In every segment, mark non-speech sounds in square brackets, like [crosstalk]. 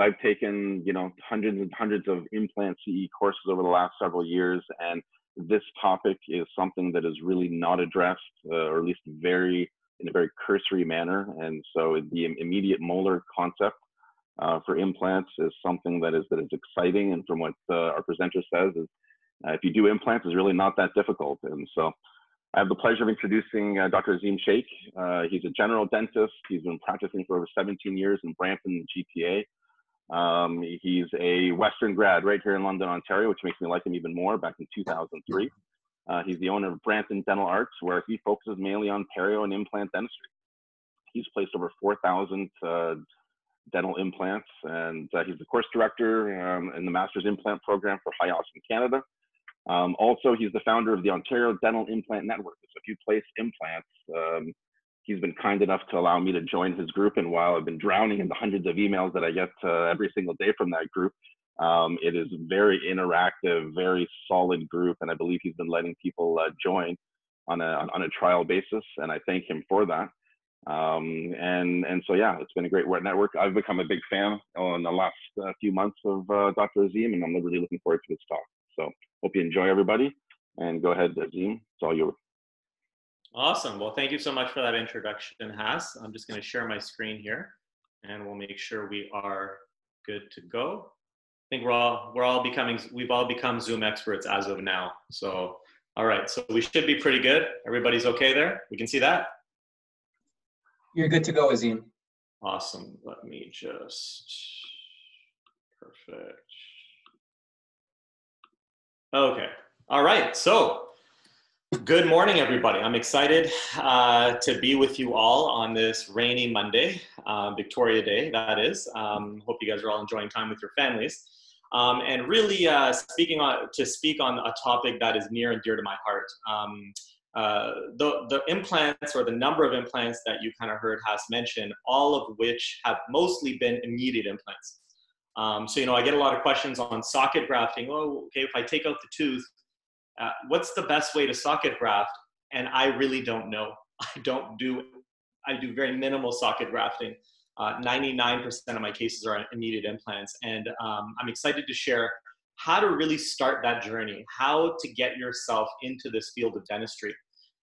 I've taken, you know, hundreds and hundreds of implant CE courses over the last several years, and this topic is something that is really not addressed, uh, or at least very in a very cursory manner. And so the immediate molar concept uh, for implants is something that is that is exciting. And from what uh, our presenter says, is uh, if you do implants, it's really not that difficult. And so I have the pleasure of introducing uh, Dr. Azeem Sheikh. Uh, he's a general dentist. He's been practicing for over 17 years in Brampton, GTA. Um, he's a Western grad right here in London, Ontario, which makes me like him even more back in 2003. Uh, he's the owner of Brampton Dental Arts, where he focuses mainly on perio and implant dentistry. He's placed over 4,000 uh, dental implants, and uh, he's the course director um, in the Master's Implant Program for HIOS in Canada. Um, also, he's the founder of the Ontario Dental Implant Network. So if you place implants, um, he's been kind enough to allow me to join his group. And while I've been drowning in the hundreds of emails that I get uh, every single day from that group, um, it is very interactive, very solid group, and I believe he's been letting people uh, join on a on a trial basis, and I thank him for that. Um, and and so yeah, it's been a great network. I've become a big fan in the last uh, few months of uh, Dr. Azeem, and I'm really looking forward to his talk. So hope you enjoy everybody, and go ahead, Azeem. It's all yours. Awesome. Well, thank you so much for that introduction, Haas. I'm just going to share my screen here, and we'll make sure we are good to go. I think we're all we're all becoming we've all become Zoom experts as of now. So, all right. So we should be pretty good. Everybody's okay there. We can see that. You're good to go, Azeem. Awesome. Let me just perfect. Okay. All right. So Good morning, everybody. I'm excited uh, to be with you all on this rainy Monday, uh, Victoria Day, that is. Um, hope you guys are all enjoying time with your families. Um, and really uh, speaking on, to speak on a topic that is near and dear to my heart. Um, uh, the, the implants or the number of implants that you kind of heard Haas mention, all of which have mostly been immediate implants. Um, so, you know, I get a lot of questions on socket grafting. Oh, okay, if I take out the tooth, uh, what's the best way to socket graft? And I really don't know. [laughs] I don't do, I do very minimal socket grafting. 99% uh, of my cases are immediate implants. And um, I'm excited to share how to really start that journey, how to get yourself into this field of dentistry.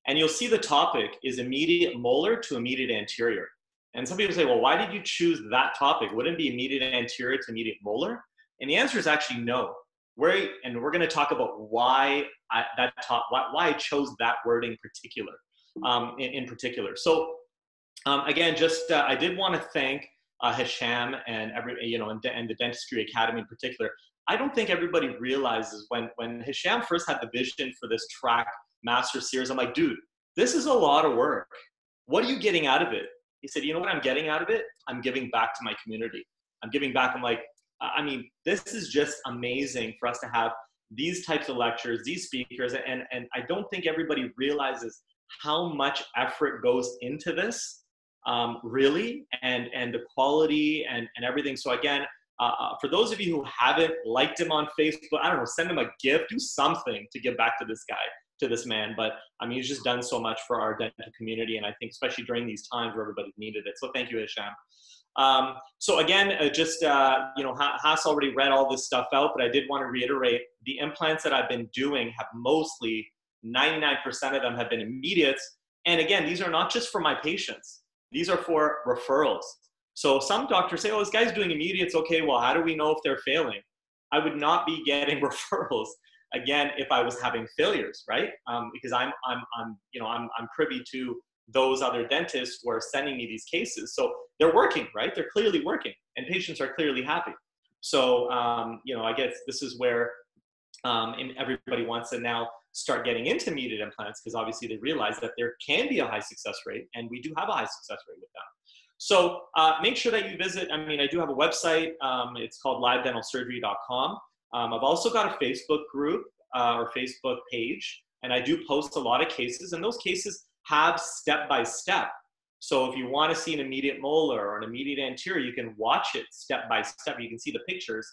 And you'll see the topic is immediate molar to immediate anterior. And some people say, well, why did you choose that topic? Wouldn't it be immediate anterior to immediate molar? And the answer is actually no. We're, and we're going to talk about why I, that taught why, why I chose that word in particular. Um, in, in, particular. So um, again, just uh, I did want to thank uh, Hisham and every you know and, and, the Dentistry Academy in particular. I don't think everybody realizes when when Hisham first had the vision for this track master series. I'm like, dude, this is a lot of work. What are you getting out of it? He said, you know what I'm getting out of it? I'm giving back to my community. I'm giving back. I'm like, I mean, this is just amazing for us to have these types of lectures, these speakers, and, and I don't think everybody realizes how much effort goes into this, um, really, and, and the quality and, and everything. So again, uh, uh, for those of you who haven't liked him on Facebook, I don't know, send him a gift, do something to give back to this guy, to this man. But I mean, he's just done so much for our dental community, and I think especially during these times where everybody needed it. So thank you, Hisham. Um, so again, uh, just, uh, you know, Haas already read all this stuff out, but I did want to reiterate the implants that I've been doing have mostly 99% of them have been immediate. And again, these are not just for my patients. These are for referrals. So some doctors say, oh, this guy's doing immediates. Okay, well, how do we know if they're failing? I would not be getting [laughs] referrals again if I was having failures, right? Um, because I'm, I'm, I'm, you know, I'm, I'm privy to those other dentists who are sending me these cases. So they're working, right? They're clearly working, and patients are clearly happy. So, um, you know, I guess this is where um, everybody wants to now start getting into immediate implants because obviously they realize that there can be a high success rate, and we do have a high success rate with them. So uh, make sure that you visit. I mean, I do have a website. Um, it's called livedentalsurgery.com. Um, I've also got a Facebook group uh, or Facebook page, and I do post a lot of cases, and those cases have step by step. So if you want to see an immediate molar or an immediate anterior, you can watch it step by step. You can see the pictures.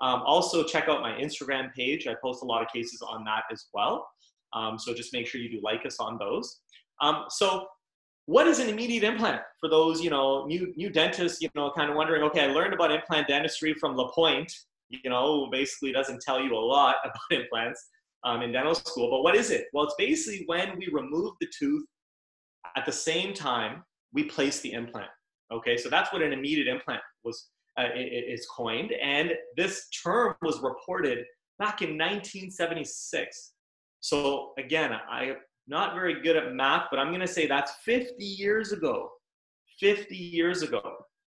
Um, also, check out my Instagram page. I post a lot of cases on that as well. Um, so just make sure you do like us on those. Um, so what is an immediate implant for those you know new new dentists you know kind of wondering okay i learned about implant dentistry from lapointe you know basically doesn't tell you a lot [laughs] about implants um, in dental school but what is it well it's basically when we remove the tooth at the same time we place the implant okay so that's what an immediate implant was uh, is coined and this term was reported back in 1976 so again I'm not very good at math, but I'm going to say that's 50 years ago. 50 years ago.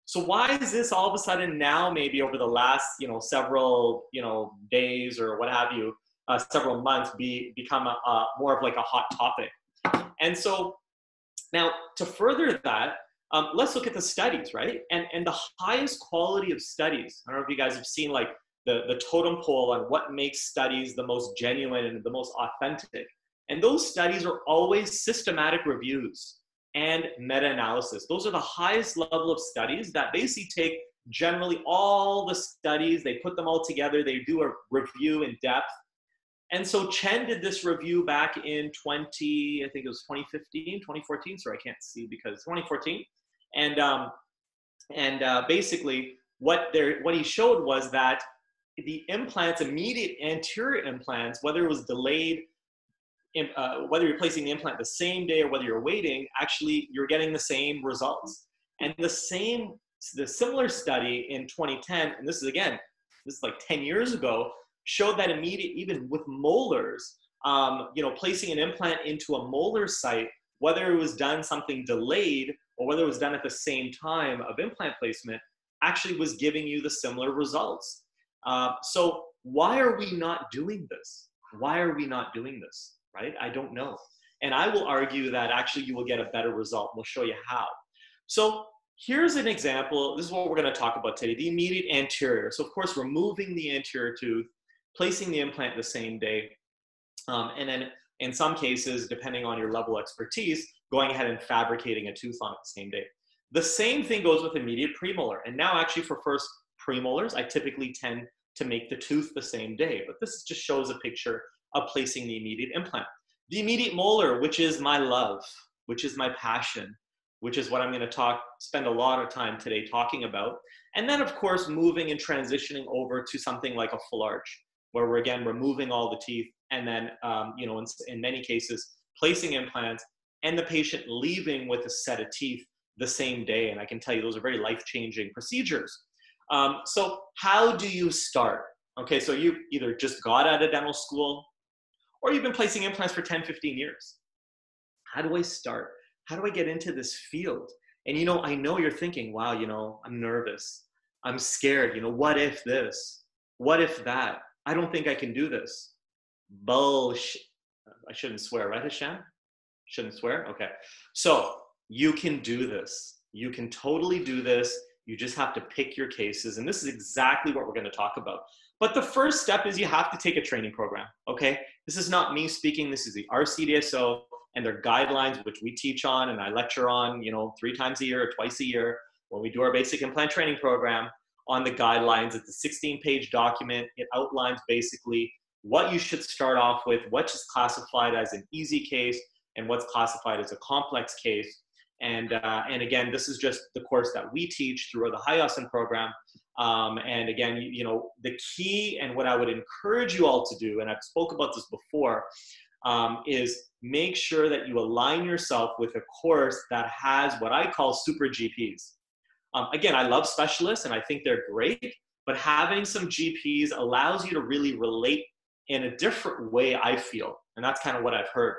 So why is this all of a sudden now, maybe over the last, you know, several, you know, days or what have you, uh, several months, be become a, a, more of like a hot topic? And so now to further that, um, let's look at the studies, right? And and the highest quality of studies. I don't know if you guys have seen like the the totem pole on what makes studies the most genuine and the most authentic. And those studies are always systematic reviews and meta-analysis. Those are the highest level of studies that basically take generally all the studies, they put them all together, they do a review in depth. And so Chen did this review back in 20, I think it was 2015, 2014. Sorry, I can't see because 2014. And um, and uh, basically, what there, what he showed was that the implants, immediate anterior implants, whether it was delayed uh, whether you're placing the implant the same day or whether you're waiting, actually you're getting the same results. And the same, the similar study in 2010, and this is again, this is like 10 years ago, showed that immediate, even with molars, um, you know, placing an implant into a molar site, whether it was done something delayed or whether it was done at the same time of implant placement, actually was giving you the similar results. Uh, so why are we not doing this? Why are we not doing this? right? I don't know. And I will argue that actually you will get a better result. We'll show you how. So here's an example. This is what we're going to talk about today, the immediate anterior. So of course, removing the anterior tooth, placing the implant the same day, um, and then in some cases, depending on your level of expertise, going ahead and fabricating a tooth on it the same day. The same thing goes with immediate premolar. And now actually for first premolars, I typically tend to make the tooth the same day, but this just shows a picture of placing the immediate implant. The immediate molar, which is my love, which is my passion, which is what I'm going to talk, spend a lot of time today talking about. And then, of course, moving and transitioning over to something like a full arch, where we're again removing all the teeth and then, um, you know, in, in many cases, placing implants and the patient leaving with a set of teeth the same day. And I can tell you those are very life changing procedures. Um, so, how do you start? Okay, so you either just got out of dental school, or you've been placing implants for 10, 15 years. How do I start? How do I get into this field? And you know, I know you're thinking, wow, you know, I'm nervous. I'm scared. You know, what if this? What if that? I don't think I can do this. Bullshit. I shouldn't swear, right, Hashem? Shouldn't swear? Okay. So you can do this. You can totally do this. You just have to pick your cases. And this is exactly what we're going to talk about. But the first step is you have to take a training program, okay? This is not me speaking, this is the RCDSO and their guidelines, which we teach on and I lecture on, you know, three times a year or twice a year when we do our basic implant training program on the guidelines. It's a 16 page document. It outlines basically what you should start off with, what is classified as an easy case, and what's classified as a complex case. And, uh, and again, this is just the course that we teach through the Hiossen program. Um, and again, you, you, know, the key and what I would encourage you all to do, and I've spoke about this before, um, is make sure that you align yourself with a course that has what I call super GPs. Um, again, I love specialists and I think they're great, but having some GPs allows you to really relate in a different way, I feel. And that's kind of what I've heard.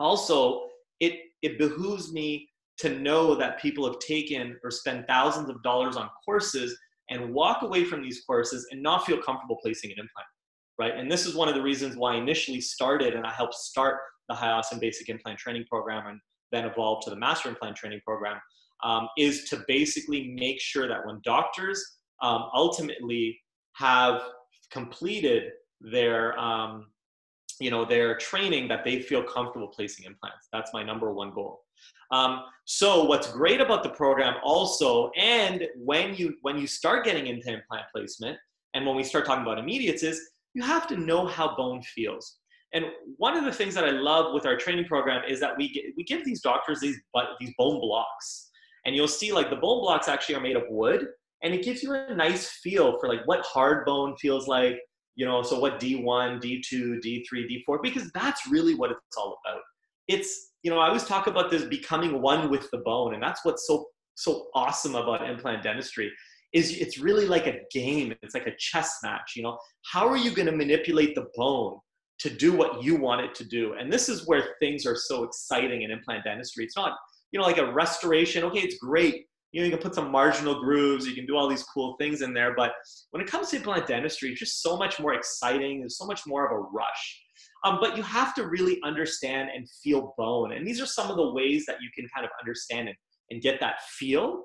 Also, it, it behooves me to know that people have taken or spent thousands of dollars on courses and walk away from these courses and not feel comfortable placing an implant, right? And this is one of the reasons why I initially started and I helped start the Hiossen Basic Implant Training Program and then evolved to the Master Implant Training Program, um, is to basically make sure that when doctors um, ultimately have completed their um, you know their training that they feel comfortable placing implants that's my number one goal. Um, so what's great about the program also, and when you when you start getting into implant placement, and when we start talking about immediates, is you have to know how bone feels. And one of the things that I love with our training program is that we get, we give these doctors these these bone blocks, and you'll see like the bone blocks actually are made of wood, and it gives you a nice feel for like what hard bone feels like. You know, so what D1, D2, D3, D4, because that's really what it's all about. It's you know I always talk about this becoming one with the bone, and that's what's so so awesome about implant dentistry is it's really like a game it's like a chess match you know how are you going to manipulate the bone to do what you want it to do and this is where things are so exciting in implant dentistry it's not you know like a restoration. Okay it's great. You know you can put some marginal grooves you can do all these cool things in there but when it comes to implant dentistry it's just so much more exciting there's so much more of a rush. Um, but you have to really understand and feel bone and these are some of the ways that you can kind of understand and, and get that feel.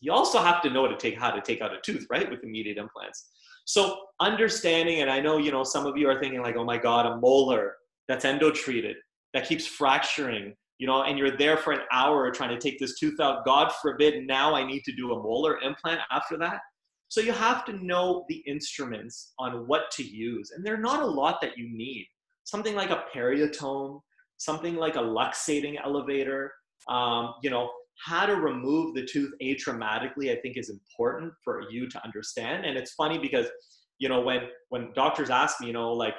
You also have to know to take how to take out a tooth, right, with immediate implants. So understanding, and I know you know some of you are thinking like, oh my god, a molar that's endo treated that keeps fracturing, you know, and you're there for an hour trying to take this tooth out. God forbid, now I need to do a molar implant after that. So you have to know the instruments on what to use, and they're not a lot that you need. Something like a periotome, something like a luxating elevator, um, you know, how to remove the tooth atraumatically i think is important for you to understand and it's funny because you know when when doctors ask me you know like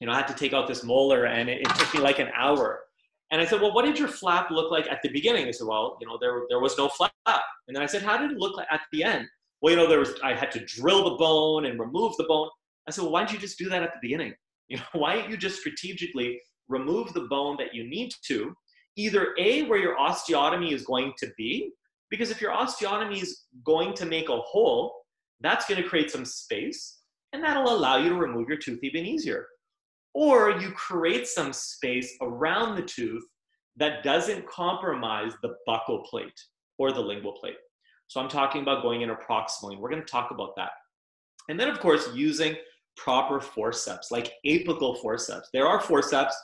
you know i had to take out this molar and it, it took me like an hour and i said well what did your flap look like at the beginning? They said well you know there, there was no flap. And then i said how did it look like at the end? Well you know there was i had to drill the bone and remove the bone. I said well why don't you just do that at the beginning? [laughs] You know why don't you just strategically remove the bone that you need to either A, where your osteotomy is going to be, because if your osteotomy is going to make a hole, that's going to create some space, and that'll allow you to remove your tooth even easier. Or you create some space around the tooth that doesn't compromise the buccal plate or the lingual plate. So I'm talking about going in and we're going to talk about that. And then, of course, using proper forceps, like apical forceps. There are forceps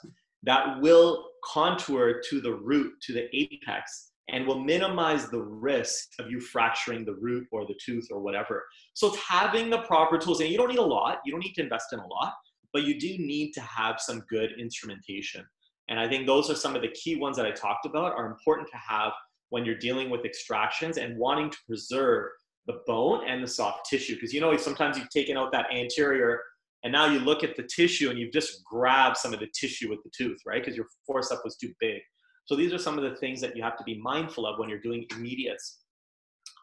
that will contour to the root, to the apex, and will minimize the risk of you fracturing the root or the tooth or whatever. So it's having the proper tools, and you don't need a lot, you don't need to invest in a lot, but you do need to have some good instrumentation. And I think those are some of the key ones that I talked about are important to have when you're dealing with extractions and wanting to preserve the bone and the soft tissue. Because you know, sometimes you've taken out that anterior and now you look at the tissue and you've just grabbed some of the tissue with the tooth, right? Because your forcep was too big. So these are some of the things that you have to be mindful of when you're doing immediates.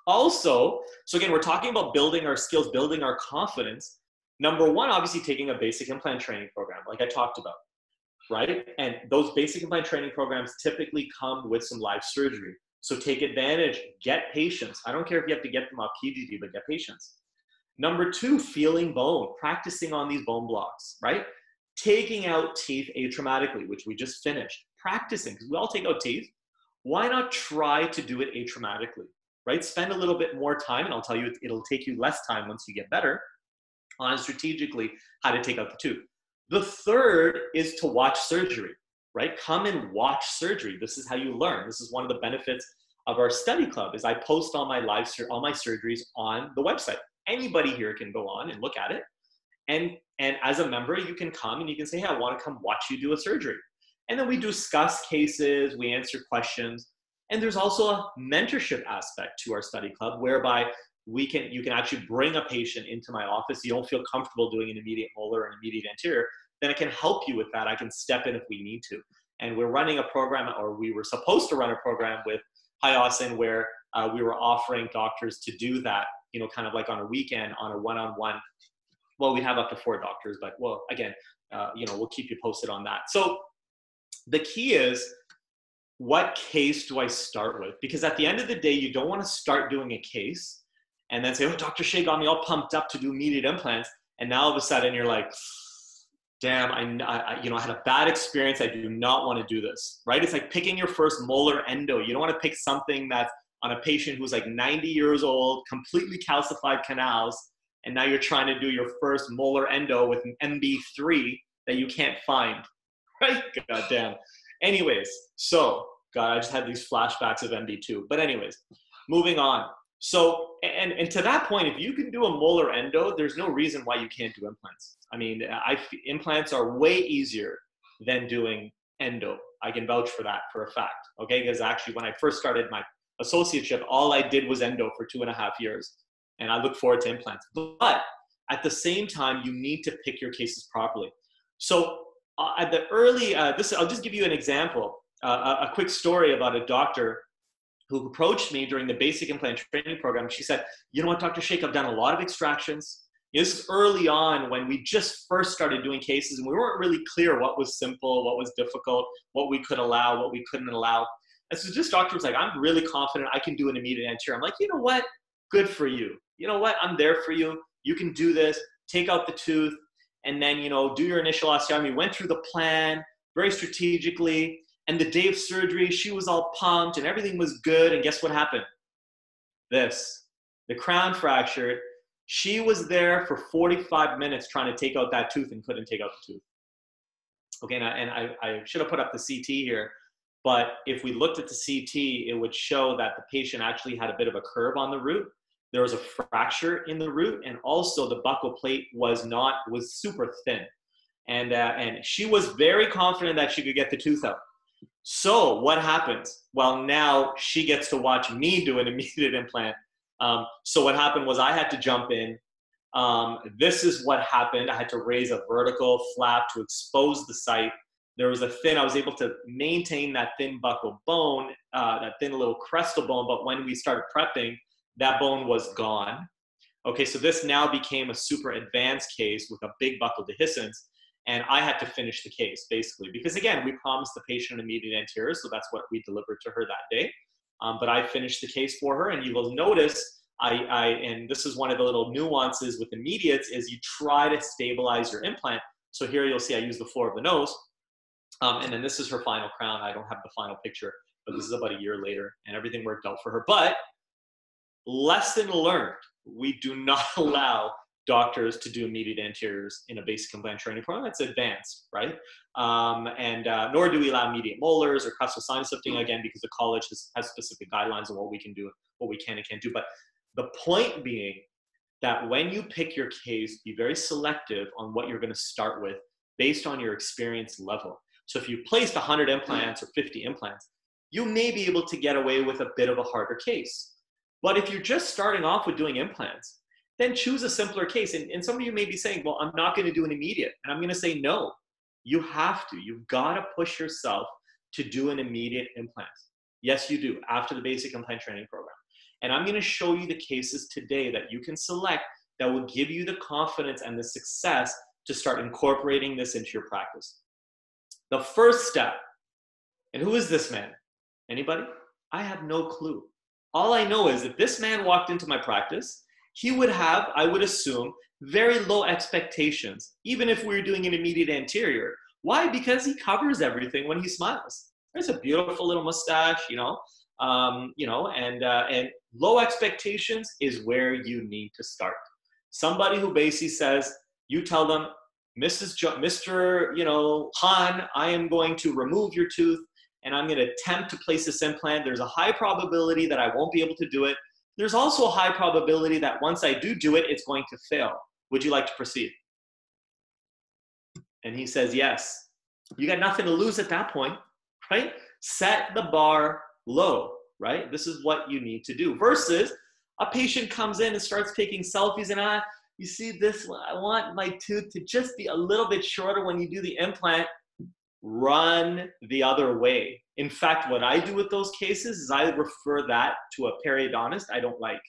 Also, so again, we're talking about building our skills, building our confidence. Number one, obviously taking a basic implant training program, like I talked about, right? And those basic implant training programs typically come with some live surgery. So take advantage, get patients. I don't care if you have to get them off PGD, but get patients. Number two, feeling bone, practicing on these bone blocks, right? Taking out teeth atraumatically, which we just finished, practicing, because we all take out teeth. Why not try to do it atraumatically, right? Spend a little bit more time, and I'll tell you it'll take you less time once you get better on strategically how to take out the tooth. The third is to watch surgery, right? Come and watch surgery. This is how you learn. This is one of the benefits of our study club is I post all my live all my surgeries on the website anybody here can go on and look at it. And, and as a member, you can come and you can say, hey, I want to come watch you do a surgery. And then we discuss cases, we answer questions. And there's also a mentorship aspect to our study club whereby we can you can actually bring a patient into my office. You don't feel comfortable doing an immediate molar or an immediate anterior, then I can help you with that. I can step in if we need to. And we're running a program, or we were supposed to run a program with Hiossen where uh, we were offering doctors to do that you know, kind of like on a weekend on a one-on-one. Well, we have up to four doctors, but well, again, uh, you know, we'll keep you posted on that. So the key is what case do I start with? Because at the end of the day, you don't want to start doing a case and then say, oh, Dr. Sheikh got me all pumped up to do immediate implants. And now all of a sudden you're like, damn, I, I, you know, I had a bad experience. I do not want to do this, right? It's like picking your first molar endo. You don't want to pick something that's on a patient who's like 90 years old, completely calcified canals, and now you're trying to do your first molar endo with an MB3 that you can't find. [laughs] Right? God damn. Anyways, so God, I just had these flashbacks of MB2. But anyways, moving on. So, and, and to that point, if you can do a molar endo, there's no reason why you can't do implants. I mean, I, implants are way easier than doing endo. I can vouch for that for a fact. Okay, because actually, when I first started my associateship, all I did was endo for two and a half years, and I look forward to implants. But at the same time, you need to pick your cases properly. So uh, at the early, uh, this I'll just give you an example, uh, a, a quick story about a doctor who approached me during the basic implant training program. She said, "You know what, Dr. Sheikh, I've done a lot of extractions. This is early on when we just first started doing cases, and we weren't really clear what was simple, what was difficult, what we could allow, what we couldn't allow." And so this doctor was like, "I'm really confident I can do an immediate anterior." I'm like, "You know what? Good for you. You know what? I'm there for you. You can do this. Take out the tooth." And then, you know, do your initial osteotomy. Went through the plan very strategically and the day of surgery, she was all pumped and everything was good. And guess what happened? This the crown fractured. She was there for 45 minutes trying to take out that tooth and couldn't take out the tooth. Okay, and I, and I, I should have put up the CT here, but if we looked at the CT, it would show that the patient actually had a bit of a curve on the root. There was a fracture in the root, and also the buccal plate was not was super thin, and uh, and she was very confident that she could get the tooth out. So what happens? Well, now she gets to watch me do an [laughs] immediate implant. Um, so what happened was I had to jump in. Um, this is what happened. I had to raise a vertical flap to expose the site. There was a thin, I was able to maintain that thin buccal bone, uh, that thin little crestal bone, but when we started prepping, that bone was gone. Okay, so this now became a super advanced case with a big buccal dehiscence and I had to finish the case basically because again we promised the patient immediate anterior, so that's what we delivered to her that day. Um, but I finished the case for her, and you will notice I, I and this is one of the little nuances with immediates is you try to stabilize your implant. So here you'll see I use the floor of the nose, um, and then this is her final crown. I don't have the final picture, but this is about a year later, and everything worked out for her. But lesson learned: we do not [laughs] allow doctors to do immediate anteriors in a basic implant training program. That's advanced, right? Um, and uh, nor do we allow immediate molars or crestal sinus lifting again because the college has, has specific guidelines on what we can do, what we can and can't do. But the point being that when you pick your case, be very selective on what you're going to start with based on your experience level. So if you placed 100 implants or 50 implants, you may be able to get away with a bit of a harder case. But if you're just starting off with doing implants, then choose a simpler case. And, and some of you may be saying, well, I'm not going to do an immediate. And I'm going to say, no, you have to. You've got to push yourself to do an immediate implant. Yes, you do, after the basic implant training program. And I'm going to show you the cases today that you can select that will give you the confidence and the success to start incorporating this into your practice. The first step, and who is this man? Anybody? I have no clue. All I know is that this man walked into my practice he would have, I would assume, very low expectations, even if we were doing an immediate anterior. Why? Because he covers everything when he smiles. There's a beautiful little mustache, you know, um, you know, and uh, and low expectations is where you need to start. Somebody who basically says, you tell them, Mrs. Jo- Mr. You know, Han, I am going to remove your tooth and I'm going to attempt to place this implant. There's a high probability that I won't be able to do it there's also a high probability that once I do do it, it's going to fail. Would you like to proceed? And he says, yes. You got nothing to lose at that point, right? Set the bar low, right? This is what you need to do. Versus a patient comes in and starts taking selfies and I, ah, you see this, I want my tooth to just be a little bit shorter when you do the implant. Run the other way. In fact, what I do with those cases is I refer that to a periodontist I don't like.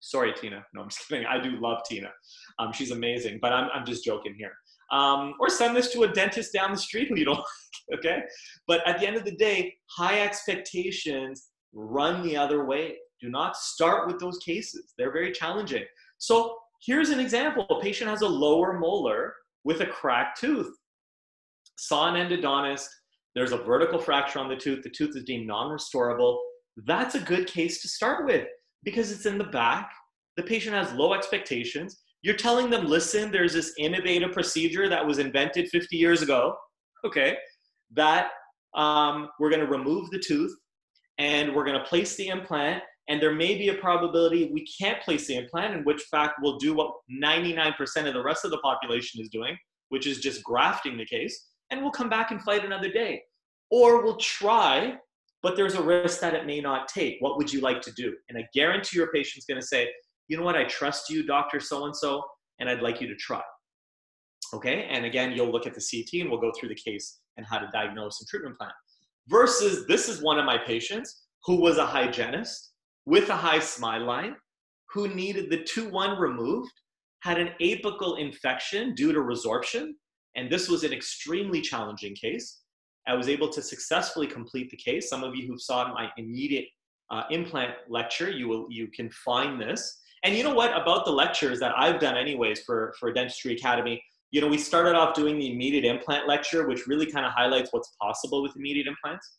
Sorry, Tina. No, I'm just [laughs] kidding. I do love Tina. Um, she's amazing, but I'm, I'm just joking here. Um, or send this to a dentist down the street who you don't [laughs] like, okay? But at the end of the day, high expectations run the other way. Do not start with those cases. They're very challenging. So here's an example. A patient has a lower molar with a cracked tooth. Saw an endodontist, there's a vertical fracture on the tooth, the tooth is deemed non-restorable, that's a good case to start with because it's in the back. The patient has low expectations. You're telling them, listen, there's this innovative procedure that was invented 50 years ago, okay, that um, we're going to remove the tooth and we're going to place the implant And there may be a probability we can't place the implant, in which fact we'll do what 99% of the rest of the population is doing, which is just grafting the case, and we'll come back and fight another day. Or we'll try, but there's a risk that it may not take. What would you like to do? And I guarantee your patient's gonna say, you know what, I trust you, Dr. So and so, and I'd like you to try. Okay, and again, you'll look at the CT and we'll go through the case and how to diagnose and treatment plan. Versus this is one of my patients who was a hygienist with a high smile line who needed the 2-1 removed, had an apical infection due to resorption, and this was an extremely challenging case. I was able to successfully complete the case. Some of you who saw my immediate uh, implant lecture, you will you can find this. And you know what about the lectures that I've done anyways for for Dentistry Academy? You know, we started off doing the immediate implant lecture, which really kind of highlights what's possible with immediate implants.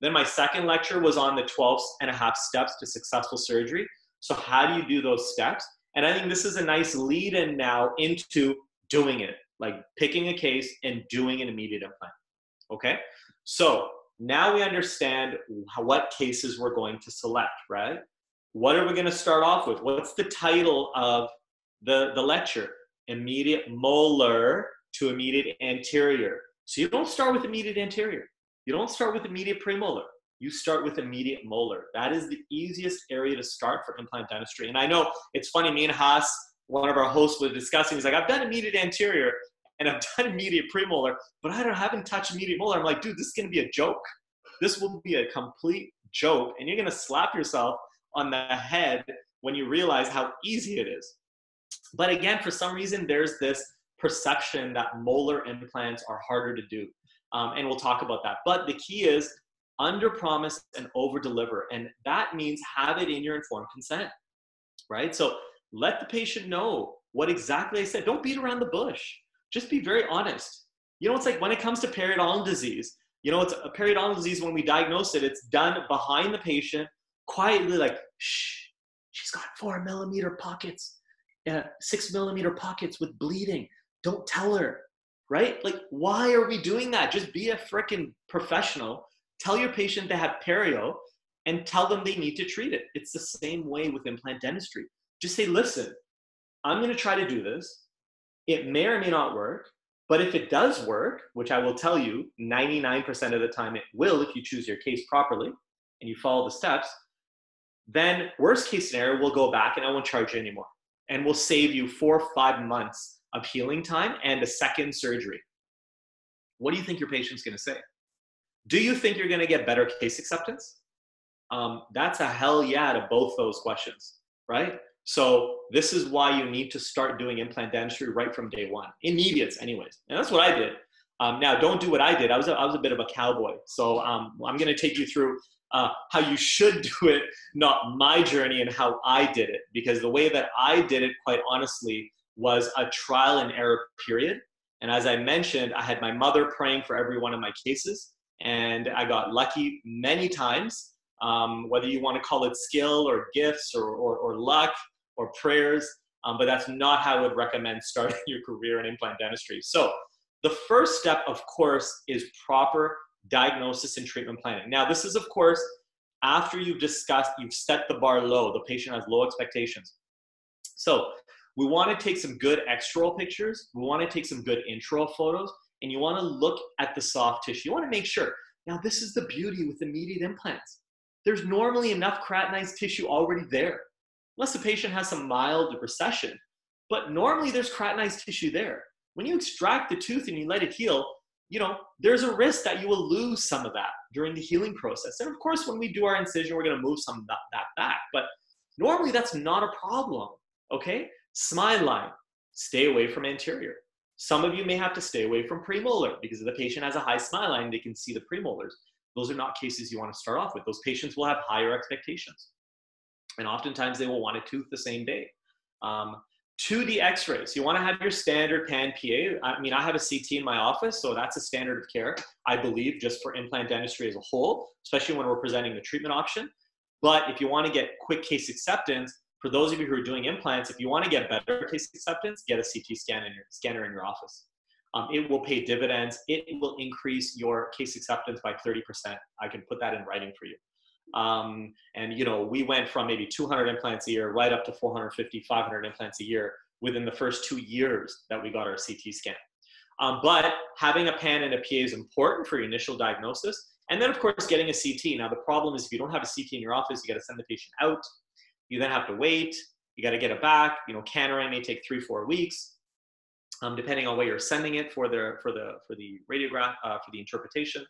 Then my second lecture was on the 12 and a half steps to successful surgery. So how do you do those steps? And I think this is a nice lead in now into doing it, like picking a case and doing an immediate implant. Okay? So now we understand what cases we're going to select, right? What are we going to start off with? What's the title of the, the lecture? Immediate molar to immediate anterior. So you don't start with immediate anterior. You don't start with immediate premolar. You start with immediate molar. That is the easiest area to start for implant dentistry. And I know it's funny, me and Haas, one of our hosts was discussing, he's like, I've done immediate anterior and I've [laughs] done immediate premolar, but I don't haven't touched immediate molar. I'm like, dude, this is gonna be a joke. This will be a complete joke, and you're gonna slap yourself on the head when you realize how easy it is. But again, for some reason, there's this perception that molar implants are harder to do. Um, and we'll talk about that. But the key is under promise and over deliver. And that means have it in your informed consent, right? So let the patient know what exactly I said. Don't beat around the bush. Just be very honest. You know, it's like when it comes to periodontal disease, you know, it's a periodontal disease when we diagnose it, it's done behind the patient, quietly, like, shh, she's got four millimeter pockets, uh, six millimeter pockets with bleeding. Don't tell her right? Like, why are we doing that? Just be a freaking professional. Tell your patient they have perio and tell them they need to treat it. It's the same way with implant dentistry. Just say, listen, I'm going to try to do this. It may or may not work, but if it does work, which I will tell you 99% of the time it will if you choose your case properly and you follow the steps, then worst case scenario, we'll go back and I won't charge you anymore. And we'll save you four or five months of healing time and a second surgery. What do you think your patient's going to say? Do you think you're going to get better case acceptance? Um, that's a hell yeah to both those questions, right? So this is why you need to start doing implant dentistry right from day one, immediates, anyways. And that's what I did. Um, now, don't do what I did. I was a, I was a bit of a cowboy. So um, I'm going to take you through uh, how you should [laughs] do it, not my journey and how I did it. Because the way that I did it, quite honestly, was a trial and error period. And as I mentioned, I had my mother praying for every one of my cases, and I got lucky many times. Um, whether you want to call it skill or gifts or, or, or luck or prayers, um, but that's not how I would recommend starting [laughs] your career in implant dentistry. So, the first step, of course, is proper diagnosis and treatment planning. Now, this is, of course, after you've discussed, you've set the bar low, the patient has low expectations. So, we want to take some good external pictures. We want to take some good intro photos. And you want to look at the soft tissue. You want to make sure. Now, this is the beauty with immediate implants. There's normally enough keratinized tissue already there, unless the patient has some mild recession. But normally there's keratinized tissue there. When you extract the tooth and you let it heal, you know, there's a risk that you will lose some of that during the healing process. And of course, when we do our incision, we're going to move some of that, that back. But normally that's not a problem. Okay? Smile line, stay away from anterior. Some of you may have to stay away from premolar because if the patient has a high smile line, they can see the premolars. Those are not cases you want to start off with. Those patients will have higher expectations. And oftentimes they will want a tooth the same day. Um, 2D x-rays, you want to have your standard pan PA. I mean, I have a CT in my office, so that's a standard of care, I believe, just for implant dentistry as a whole, especially when we're presenting the treatment option. But if you want to get quick case acceptance, for those of you who are doing implants, if you want to get better case acceptance, get a CT scan in your, scanner in your office. Um, it will pay dividends. It will increase your case acceptance by 30%. I can put that in writing for you. Um, and you know, we went from maybe 200 implants a year right up to 450, 500 implants a year within the first two years that we got our CT scan. Um, but having a PAN and a PA is important for your initial diagnosis. And then, of course, getting a CT. Now, the problem is if you don't have a CT in your office, you got to send the patient out. You then have to wait. You got to get it back. You know, Cannery may take three, four weeks, um, depending on where you're sending it for the for the for the radiograph uh, for the interpretation.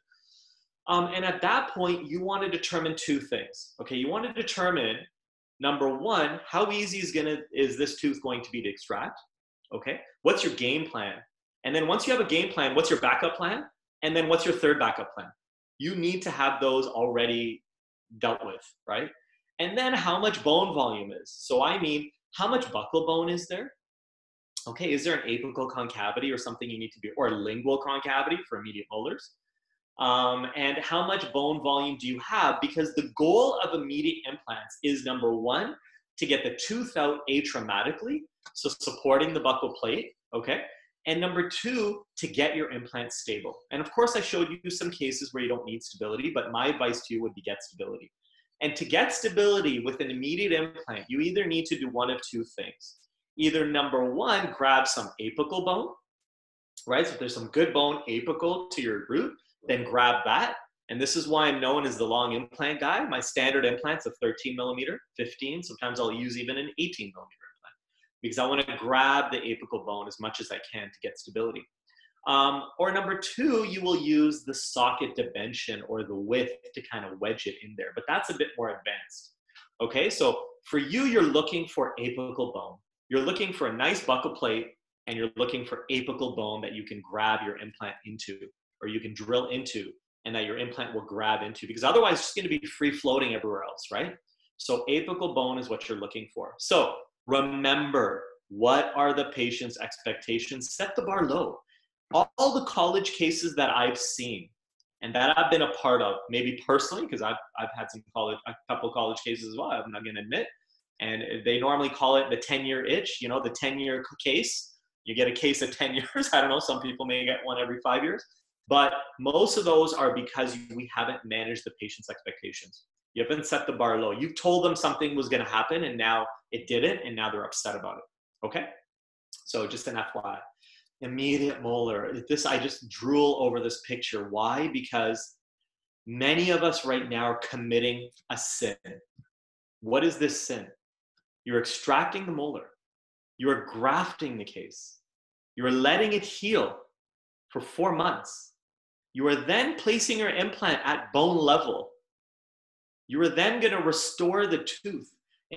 Um, and at that point, you want to determine two things. Okay, you want to determine number one, how easy is gonna is this tooth going to be to extract? Okay, what's your game plan? And then once you have a game plan, what's your backup plan? And then what's your third backup plan? You need to have those already dealt with, right? And then how much bone volume is. So I mean, how much buccal bone is there? Okay, is there an apical concavity or something you need to be, or lingual concavity for immediate molars? Um, and how much bone volume do you have? Because the goal of immediate implants is number one, to get the tooth out atraumatically, so supporting the buccal plate, okay? And number two, to get your implant stable. And of course, I showed you some cases where you don't need stability, but my advice to you would be get stability. And to get stability with an immediate implant, you either need to do one of two things. Either number one, grab some apical bone, right? So if there's some good bone apical to your root, then grab that. And this is why I'm known as the long implant guy. My standard implant's a 13 millimeter, 15. Sometimes I'll use even an 18 millimeter implant because I want to grab the apical bone as much as I can to get stability. Um, or number two, you will use the socket dimension or the width to kind of wedge it in there, but that's a bit more advanced. Okay, so for you, you're looking for apical bone. You're looking for a nice buccal plate and you're looking for apical bone that you can grab your implant into or you can drill into and that your implant will grab into because otherwise it's going to be free floating everywhere else, right? So apical bone is what you're looking for. So remember, what are the patient's expectations? Set the bar low. All, the college cases that I've seen and that I've been a part of, maybe personally, because I've, I've had some college, a couple college cases as well, I'm not going to admit. And they normally call it the 10 year itch, you know, the 10 year case. You get a case of 10 [laughs] years. I don't know, some people may get one every five years. But most of those are because we haven't managed the patient's expectations. You haven't set the bar low. You've told them something was going to happen and now it didn't, and now they're upset about it. Okay? So just an FYI. Immediate molar. This I just drool over this picture. Why? Because many of us right now are committing a sin. What is this sin? You're extracting the molar. You are grafting the case. You are letting it heal for four months. You are then placing your implant at bone level. You are then going to restore the tooth.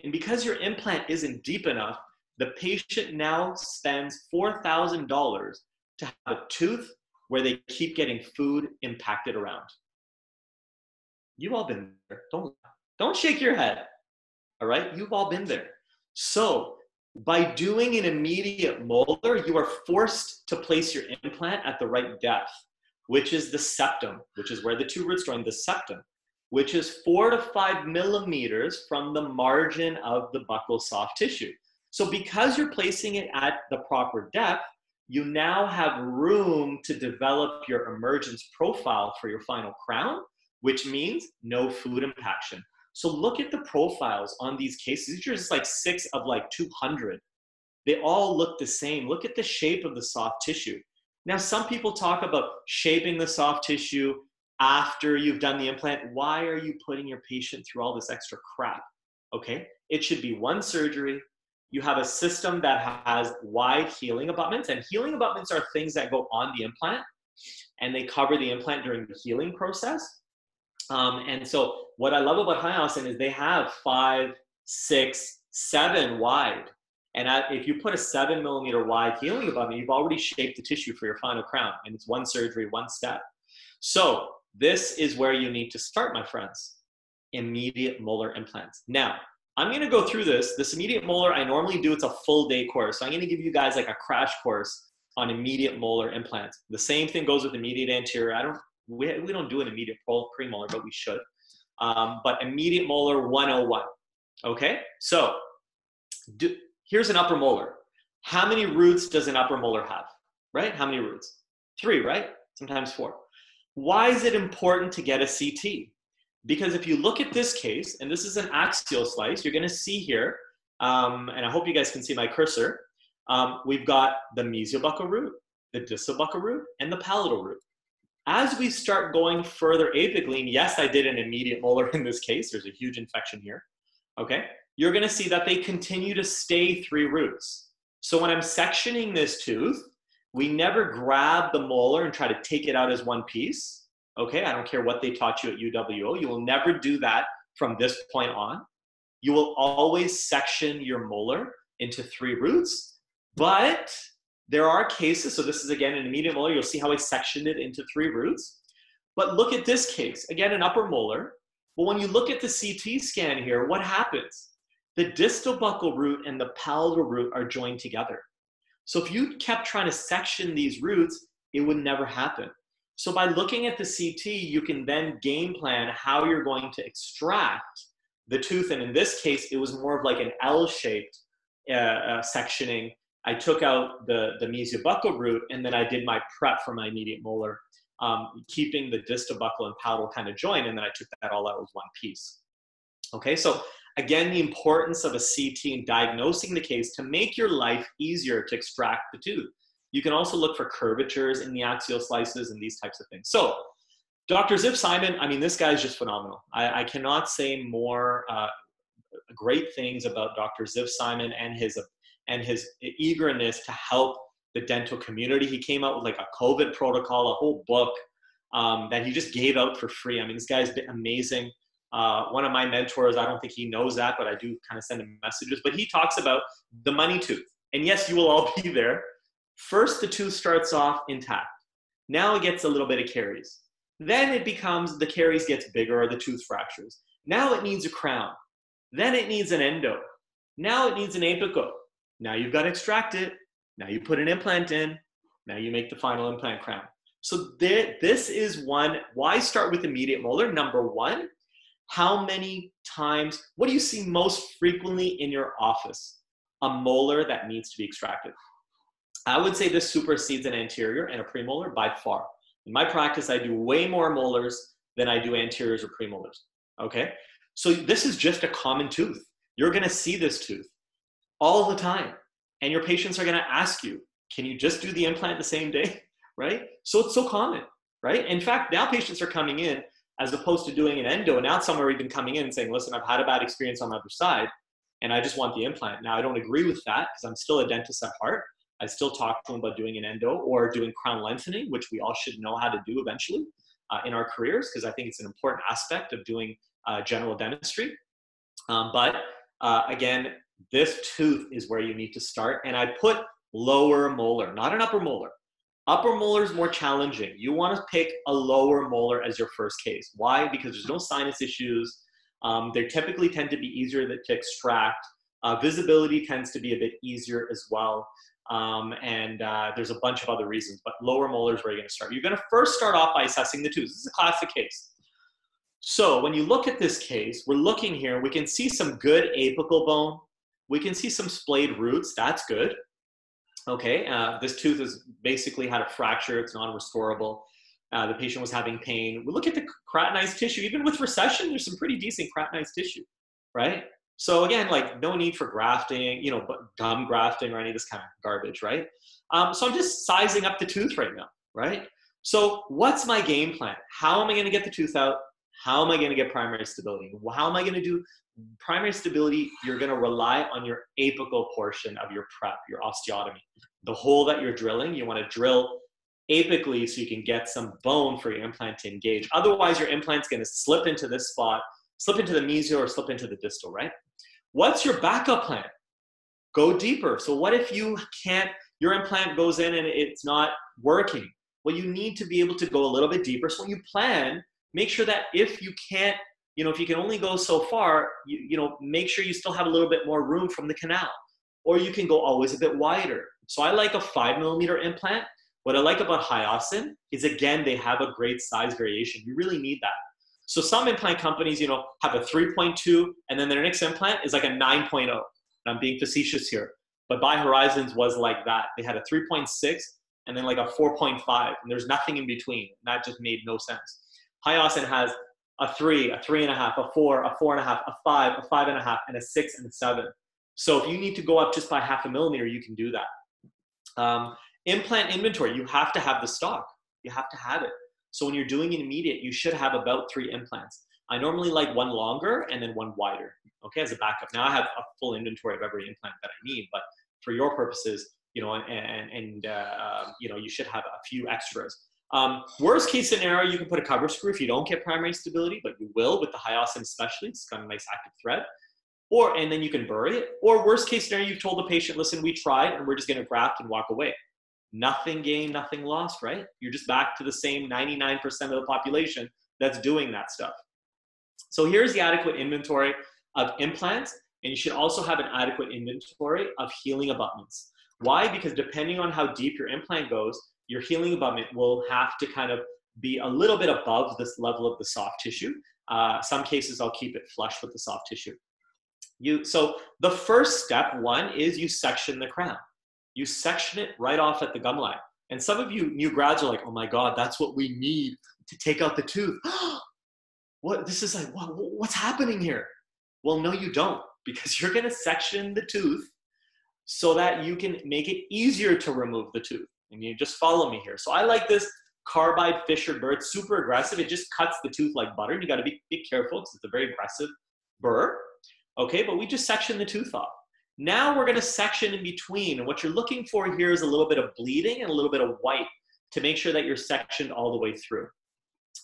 And because your implant isn't deep enough, the patient now spends $4,000 to have a tooth where they keep getting food impacted around. You've all been there. Don't, don't shake your head. All right? You've all been there. So by doing an immediate molar, you are forced to place your implant at the right depth which is the septum, which is where the two roots join, the septum, which is four to five millimeters from the margin of the buccal soft tissue. So because you're placing it at the proper depth, you now have room to develop your emergence profile for your final crown, which means no food impaction. So look at the profiles on these cases. These are just like six of like 200. They all look the same. Look at the shape of the soft tissue. Now, some people talk about shaping the soft tissue after you've done the implant. Why are you putting your patient through all this extra crap? Okay, it should be one surgery. You have a system that has wide healing abutments, and healing abutments are things that go on the implant and they cover the implant during the healing process. Um, and so, what I love about Hiossen is they have five, six, seven wide and if you put a seven millimeter wide healing abutment, you've already shaped the tissue for your final crown, and it's one surgery, one step. So this is where you need to start, my friends. Immediate molar implants. Now, I'm going to go through this. This immediate molar, I normally do it's a full day course. So I'm going to give you guys like a crash course on immediate molar implants. The same thing goes with immediate anterior. I don't we, we don't do an immediate premolar, but we should. Um, but immediate molar 101. Okay, so do, here's an upper molar. How many roots does an upper molar have? Right? How many roots? Three, right? Sometimes four. Why is it important to get a CT? Because if you look at this case, and this is an axial slice, you're going to see here, um, and I hope you guys can see my cursor, um, we've got the mesiobuccal root, the distal root, and the palatal root. As we start going further apically, yes, I did an immediate molar in this case, there's a huge infection here, okay? You're gonna see that they continue to stay three roots. So when I'm sectioning this tooth, we never grab the molar and try to take it out as one piece. Okay, I don't care what they taught you at UWO. You will never do that from this point on. You will always section your molar into three roots, but there are cases, so this is again an immediate molar, you'll see how I sectioned it into three roots. But look at this case, again an upper molar. But when you look at the CT scan here, what happens? The distal buccal root and the palatal root are joined together. So if you kept trying to section these roots, it would never happen. So by looking at the CT, you can then game plan how you're going to extract the tooth. And in this case, it was more of like an L-shaped uh, uh, sectioning. I took out the, the mesiobuccal root and then I did my prep for my immediate molar, um, keeping the distal buccal and palatal kind of joined, and then I took that all out as one piece. Okay, so Again, the importance of a CT in diagnosing the case to make your life easier to extract the tooth. You can also look for curvatures in the axial slices and these types of things. So, Dr. Ziv Simon, I mean, this guy is just phenomenal. I, I cannot say more uh, great things about Dr. Ziv Simon and his and his eagerness to help the dental community. He came out with like a COVID protocol, a whole book um, that he just gave out for free. I mean, this guy's been amazing. Uh, one of my mentors, I don't think he knows that, but I do kind of send him messages. But he talks about the money tooth. And yes, you will all [laughs] be there. First, the tooth starts off intact. Now it gets a little bit of caries. Then it becomes the caries gets bigger or the tooth fractures. Now it needs a crown. Then it needs an endo. Now it needs an apical. Now you've got to extract it. Now you put an implant in. Now you make the final implant crown. So this is one. Why start with immediate molar? Number one, how many times, what do you see most frequently in your office? A molar that needs to be extracted. I would say this supersedes an anterior and a premolar by far. In my practice, I do way more molars than I do anteriors or premolars. Okay? So this is just a common tooth. You're gonna see this tooth all the time. And your patients are gonna ask you, can you just do the implant the same day? [laughs] Right? So it's so common, right? In fact, now patients are coming in as opposed to doing an endo. And now some are even coming in and saying, listen, I've had a bad experience on the other side and I just want the implant. Now, I don't agree with that because I'm still a dentist at heart. I still talk to them about doing an endo or doing crown lengthening, which we all should know how to do eventually uh, in our careers because I think it's an important aspect of doing uh, general dentistry. Um, but uh, again, this tooth is where you need to start. And I put lower molar, not an upper molar. Upper molar is more challenging. You want to pick a lower molar as your first case. Why? Because there's no sinus issues. Um, they typically tend to be easier to extract. Uh, visibility tends to be a bit easier as well. Um, and uh, there's a bunch of other reasons, but lower molar is where you're going to start. You're going to first start off by assessing the tooth. This is a classic case. So when you look at this case, we're looking here, we can see some good apical bone. We can see some splayed roots. That's good. Okay, uh, this tooth has basically had a fracture. It's non-restorable. Uh, the patient was having pain. We look at the keratinized tissue. Even with recession, there's some pretty decent keratinized tissue, right? So again, like no need for grafting, you know, gum grafting or any of this kind of garbage, right? Um, so I'm just sizing up the tooth right now, right? So what's my game plan? How am I going to get the tooth out? How am I going to get primary stability? How am I going to do primary stability, you're going to rely on your apical portion of your prep, your osteotomy. The hole that you're drilling, you want to drill apically so you can get some bone for your implant to engage. Otherwise, your implant's going to slip into this spot, slip into the mesial or slip into the distal, right? What's your backup plan? Go deeper. So what if you can't, your implant goes in and it's not working? Well, you need to be able to go a little bit deeper. So when you plan, make sure that if you can't you know, if you can only go so far, you, you know, make sure you still have a little bit more room from the canal. Or you can go always a bit wider. So I like a five millimeter implant. What I like about Hiossen is again, they have a great size variation. You really need that. So some implant companies, you know, have a 3.2 and then their next implant is like a 9.0. And I'm being facetious here. But BioHorizons was like that. They had a 3.6 and then like a 4.5 and there's nothing in between. That just made no sense. Hiossen has a three, a three and a half, a four, a four and a half, a five, a five and a half, and a six and a seven. So if you need to go up just by half a millimeter, you can do that. Um, implant inventory, you have to have the stock. You have to have it. So when you're doing an immediate, you should have about three implants. I normally like one longer and then one wider, okay, as a backup. Now I have a full inventory of every implant that I need, but for your purposes, you know, and, and uh, um, you know, you should have a few extras. Um, worst case scenario, you can put a cover screw if you don't get primary stability, but you will with the Hiossen especially. It's got a nice active thread. Or, and then you can bury it. Or worst case scenario, you've told the patient, listen, we tried and we're just gonna graft and walk away. Nothing gained, nothing lost, right? You're just back to the same 99% of the population that's doing that stuff. So here's the adequate inventory of implants, and you should also have an adequate inventory of healing abutments. Why? Because depending on how deep your implant goes, your healing abutment will have to kind of be a little bit above this level of the soft tissue. Uh, some cases I'll keep it flush with the soft tissue. You, so the first step one is you section the crown. You section it right off at the gum line. And some of you new grads are like, oh my God, that's what we need to take out the tooth. [gasps] what, this is like, what, what's happening here? Well, no, you don't, because [laughs] you're gonna section the tooth so that you can make it easier to remove the tooth. And you just follow me here. So I like this carbide fissure burr. It's super aggressive. It just cuts the tooth like butter. You gotta be, be careful because it's a very aggressive burr. Okay, but we just section the tooth off. Now we're gonna section in between. And what you're looking for here is a little bit of bleeding and a little bit of white to make sure that you're sectioned all the way through.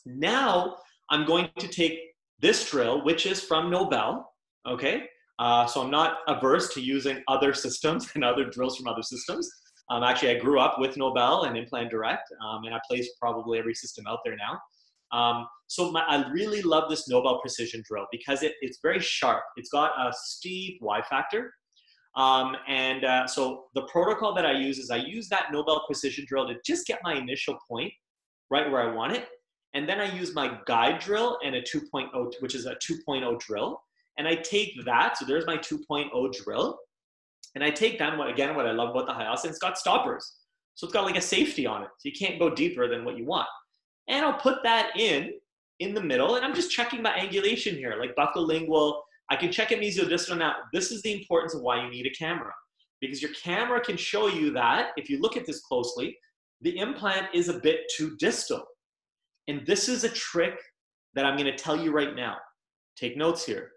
Now I'm going to take this drill, which is from Nobel, okay? Uh, so I'm not averse to using other systems [laughs] and other drills from other systems. Um, actually, I grew up with Nobel and Implant Direct, um, and I place probably every system out there now. Um, so my, I really love this Nobel precision drill because it, it's very sharp. It's got a steep Y factor. Um, and uh, so the protocol that I use is I use that Nobel precision drill to just get my initial point right where I want it. And then I use my guide drill and a 2.0, which is a 2.0 drill. And I take that, so there's my 2.0 drill. And I take that, what, again, what I love about the Hiossen, it's got stoppers. So it's got like a safety on it. So you can't go deeper than what you want. And I'll put that in, in the middle, and I'm just checking my angulation here, like buccolingual. I can check it mesiodistal now. This is the importance of why you need a camera. Because your camera can show you that, if you look at this closely, the implant is a bit too distal. And this is a trick that I'm going to tell you right now. Take notes here.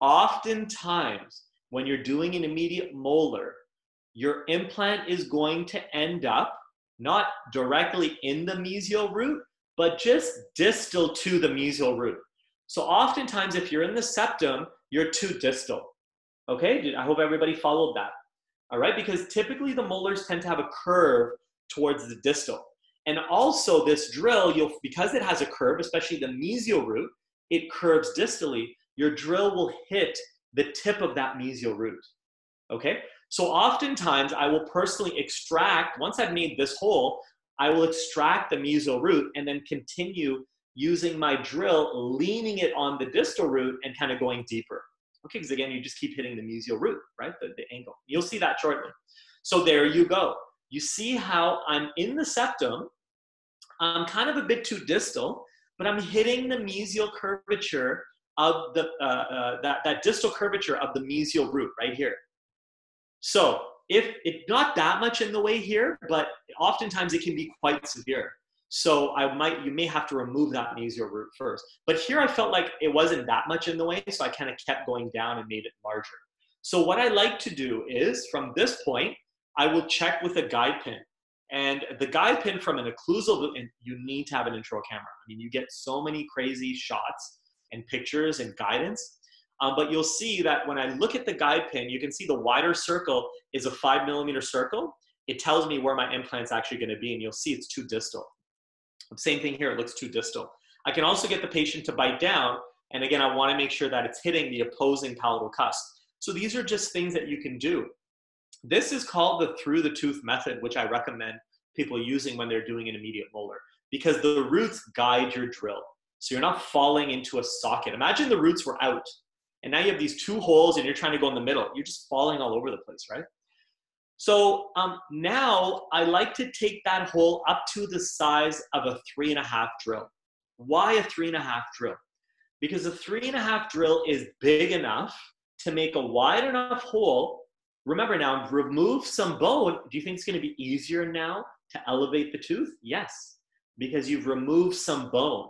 Oftentimes, when you're doing an immediate molar, your implant is going to end up not directly in the mesial root, but just distal to the mesial root. So oftentimes, if you're in the septum, you're too distal. Okay, I hope everybody followed that. All right, because typically the molars tend to have a curve towards the distal. And also this drill, you'll because it has a curve, especially the mesial root, it curves distally. Your drill will hit the tip of that mesial root. Okay? So oftentimes I will personally extract, once I've made this hole, I will extract the mesial root and then continue using my drill, leaning it on the distal root and kind of going deeper. Okay, because again, you just keep hitting the mesial root, right? The, the angle. You'll see that shortly. So there you go you see how I'm in the septum, I'm kind of a bit too distal, but I'm hitting the mesial curvature of the, uh, uh, that, that distal curvature of the mesial root right here. So if it's not that much in the way here, but oftentimes it can be quite severe. So I might, you may have to remove that mesial root first. But here I felt like it wasn't that much in the way, so I kind of kept going down and made it larger. So what I like to do is from this point, I will check with a guide pin. And the guide pin from an occlusal, and you need to have an intro camera. I mean, you get so many crazy shots and pictures and guidance. Um, but you'll see that when I look at the guide pin, you can see the wider circle is a five millimeter circle. It tells me where my implant's actually gonna be, and you'll see it's too distal. Same thing here, it looks too distal. I can also get the patient to bite down, and again, I wanna make sure that it's hitting the opposing palatal cusp. So these are just things that you can do. This is called the through the tooth method, which I recommend people using when they're doing an immediate molar because the roots guide your drill. So you're not falling into a socket. Imagine the roots were out and now you have these two holes and you're trying to go in the middle. You're just falling all over the place, right? So um, now I like to take that hole up to the size of a three and a half drill. Why a three and a half drill? Because a three and a half drill is big enough to make a wide enough hole. Remember now, remove some bone. Do you think it's going to be easier now to elevate the tooth? Yes, because you've removed some bone.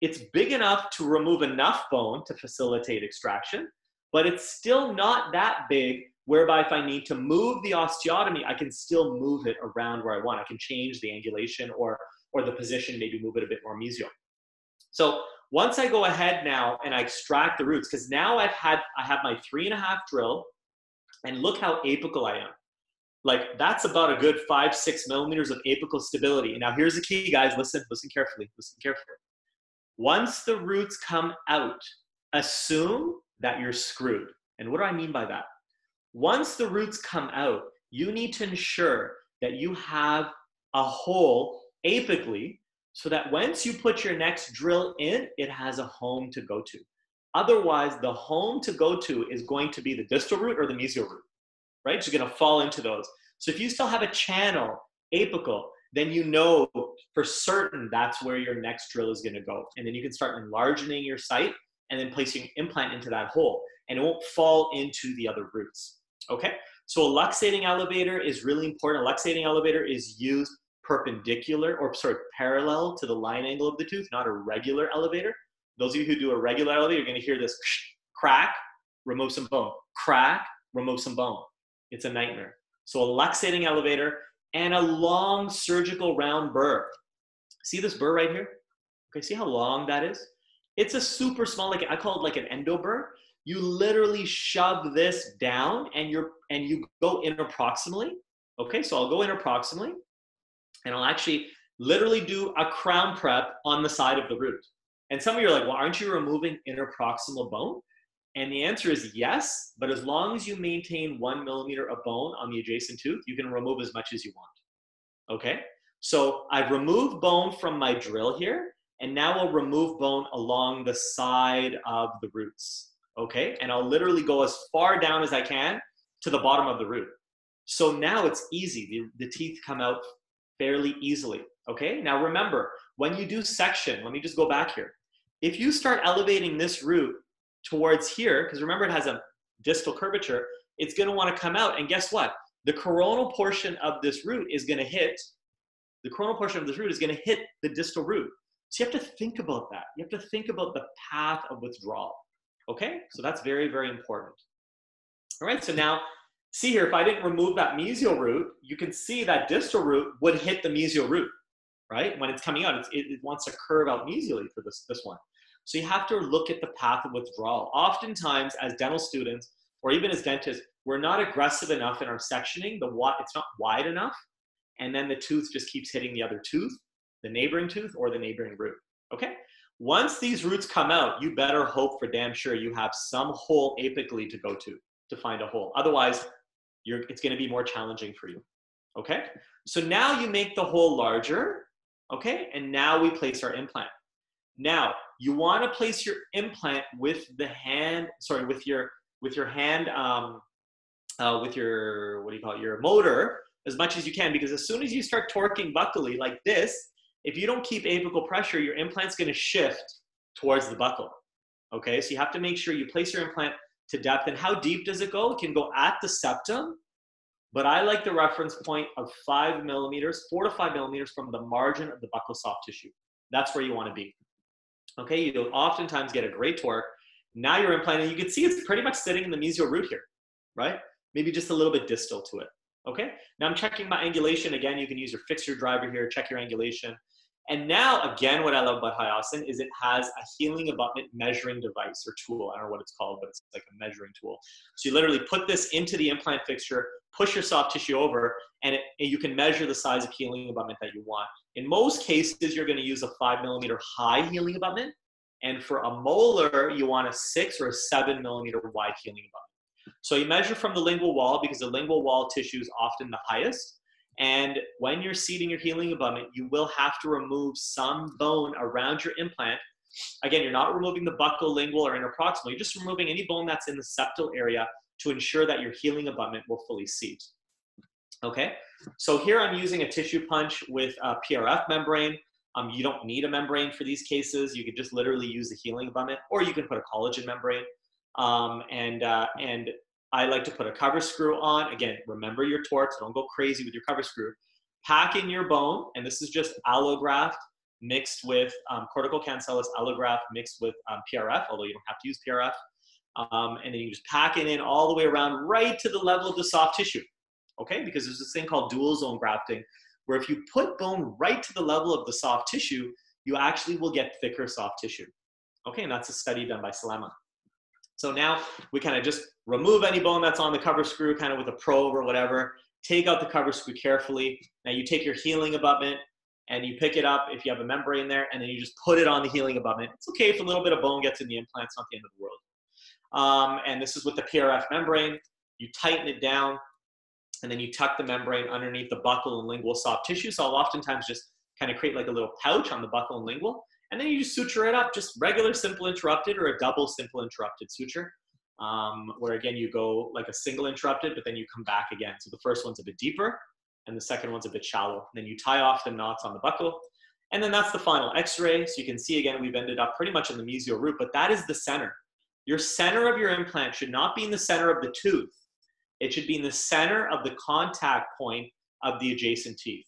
It's big enough to remove enough bone to facilitate extraction, but it's still not that big whereby if I need to move the osteotomy, I can still move it around where I want. I can change the angulation or, or the position, maybe move it a bit more mesial. So once I go ahead now and I extract the roots, because now I've had, I have my three and a half drill, and look how apical I am. Like that's about a good five, six millimeters of apical stability. Now here's the key, guys. Listen, listen carefully, listen carefully. Once the roots come out, assume that you're screwed. And what do I mean by that? Once the roots come out, you need to ensure that you have a hole apically so that once you put your next drill in, it has a home to go to. Otherwise, the home to go to is going to be the distal root or the mesial root, right? So you're gonna fall into those. So if you still have a channel apical, then you know for certain that's where your next drill is gonna go. And then you can start enlarging your site and then placing implant into that hole. And it won't fall into the other roots. Okay, so a luxating elevator is really important. A luxating elevator is used perpendicular or sorry, parallel to the line angle of the tooth, not a regular elevator. Those of you who do a regular elevator, you're gonna hear this crack, remove some bone, crack, remove some bone. It's a nightmare. So a luxating elevator and a long surgical round burr. See this burr right here? Okay, see how long that is? It's a super small, like I call it like an endo burr you literally shove this down and you're and you go interproximally okay so i'll go interproximally and i'll actually literally do a crown prep on the side of the root and some of you are like well aren't you removing interproximal bone and the answer is yes but as long as you maintain one millimeter of bone on the adjacent tooth you can remove as much as you want okay so i've removed bone from my drill here and now i'll remove bone along the side of the roots okay? And I'll literally go as far down as I can to the bottom of the root. So now it's easy. The, the teeth come out fairly easily, okay? Now remember, when you do section, let me just go back here. If you start elevating this root towards here, because remember it has a distal curvature, it's gonna wanna come out, and guess what? The coronal portion of this root is gonna hit, the coronal portion of this root is gonna hit the distal root. So you have to think about that. You have to think about the path of withdrawal. Okay, so that's very, very important. All right, so now see here, if I didn't remove that mesial root, you can see that distal root would hit the mesial root, right? When it's coming out, it's, it, it wants to curve out mesially for this, this one. So you have to look at the path of withdrawal. Oftentimes, as dental students, or even as dentists, we're not aggressive enough in our sectioning. The it's not wide enough, and then the tooth just keeps hitting the other tooth, the neighboring tooth, or the neighboring root. Okay, once these roots come out, you better hope for damn sure you have some hole apically to go to to find a hole. Otherwise, you're, it's going to be more challenging for you. Okay? So now you make the hole larger. Okay? And now we place our implant. Now, you want to place your implant with the hand, sorry, with your with your hand, um, uh, with your what do you call it, your motor as much as you can, because as soon as you start torquing buccally like this, if you don't keep apical pressure, your implant's going to shift towards the buccal. Okay, so you have to make sure you place your implant to depth. And how deep does it go? It can go at the septum, but I like the reference point of five millimeters, four to five millimeters from the margin of the buccal soft tissue. That's where you want to be. Okay, you'll oftentimes get a great torque. Now you're implanting, you can see it's pretty much sitting in the mesial root here, right? Maybe just a little bit distal to it. Okay, now I'm checking my angulation. Again, you can use your fixture driver here, check your angulation. And now, again, what I love about Hiossen is it has a healing abutment measuring device or tool. I don't know what it's called, but it's like a measuring tool. So you literally put this into the implant fixture, push your soft tissue over, and, it, and you can measure the size of healing abutment that you want. In most cases, you're going to use a five millimeter high healing abutment. And for a molar, you want a six or a seven millimeter wide healing abutment. So you measure from the lingual wall because the lingual wall tissue is often the highest. And when you're seating your healing abutment, you will have to remove some bone around your implant. Again, you're not removing the buccal, lingual, or interproximal. You're just removing any bone that's in the septal area to ensure that your healing abutment will fully seat. Okay, so here I'm using a tissue punch with a PRF membrane. Um, you don't need a membrane for these cases. You could just literally use the healing abutment, or you can put a collagen membrane. Um, and uh, and I like to put a cover screw on. Again, remember your torts. Don't go crazy with your cover screw. Pack in your bone, and this is just allograft mixed with um, cortical cancellous allograft mixed with um, PRF, although you don't have to use PRF. Um, and then you just pack it in all the way around right to the level of the soft tissue. Okay, because there's this thing called dual zone grafting, where if you put bone right to the level of the soft tissue, you actually will get thicker soft tissue. Okay, and that's a study done by Salama. So now we kind of just remove any bone that's on the cover screw, kind of with a probe or whatever. Take out the cover screw carefully. Now you take your healing abutment and you pick it up if you have a membrane there, and then you just put it on the healing abutment. It's okay if a little bit of bone gets in the implant, it's not the end of the world. Um, and this is with the PRF membrane. You tighten it down, and then you tuck the membrane underneath the buccal and lingual soft tissue. So I'll oftentimes just kind of create like a little pouch on the buccal and lingual, and then you just suture it up, just regular simple interrupted or a double simple interrupted suture. Um, where again you go like a single interrupted, but then you come back again. So the first one's a bit deeper, and the second one's a bit shallow. And then you tie off the knots on the buccal, and then that's the final X-ray. So you can see again we've ended up pretty much in the mesial root, but that is the center. Your center of your implant should not be in the center of the tooth. It should be in the center of the contact point of the adjacent teeth.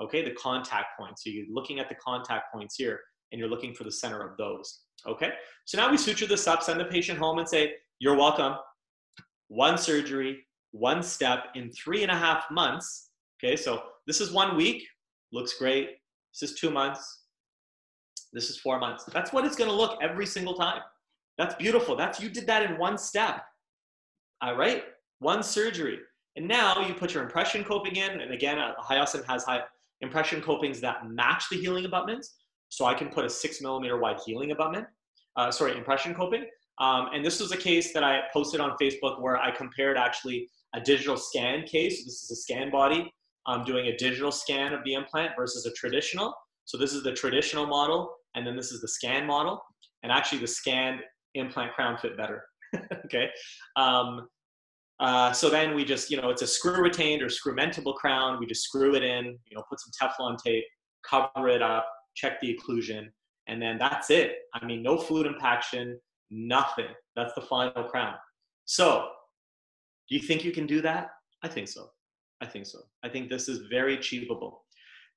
Okay, the contact point. So you're looking at the contact points here and you're looking for the center of those. Okay, so now we suture this up, send the patient home and say, You're welcome. One surgery, one step in three and a half months. Okay, so this is one week, looks great. This is two months. This is four months. That's what it's gonna look every single time. That's beautiful. That's you did that in one step. All right, one surgery. And now you put your impression coping in, and again, uh, has high impression copings that match the healing abutments. So I can put a six millimeter wide healing abutment, uh, sorry, impression coping. Um, and this was a case that I posted on Facebook where I compared actually a digital scan case. This is a scan body I'm doing a digital scan of the implant versus a traditional. So this is the traditional model, and then this is the scan model. And actually, the scan implant crown fit better. [laughs] okay. Um, uh, so then we just, you know, it's a screw retained or screw mentable crown. We just screw it in, you know, put some Teflon tape, cover it up, check the occlusion, and then that's it. I mean, no fluid impaction, nothing. That's the final crown. So, do you think you can do that? I think so. I think so. I think this is very achievable.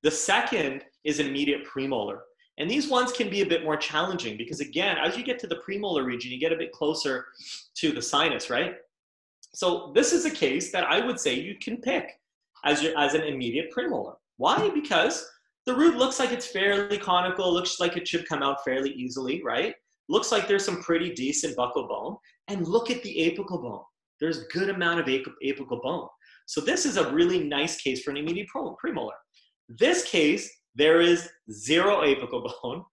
The second is an immediate premolar. And these ones can be a bit more challenging because, again, as you get to the premolar region, you get a bit closer to the sinus, right? So, this is a case that I would say you can pick as, your, as an immediate premolar. Why? Because the root looks like it's fairly conical, looks like it should come out fairly easily, right? Looks like there's some pretty decent buccal bone. And look at the apical bone. There's good amount of apical bone. So this is a really nice case for an immediate premolar. This case, there is zero apical [laughs] bone.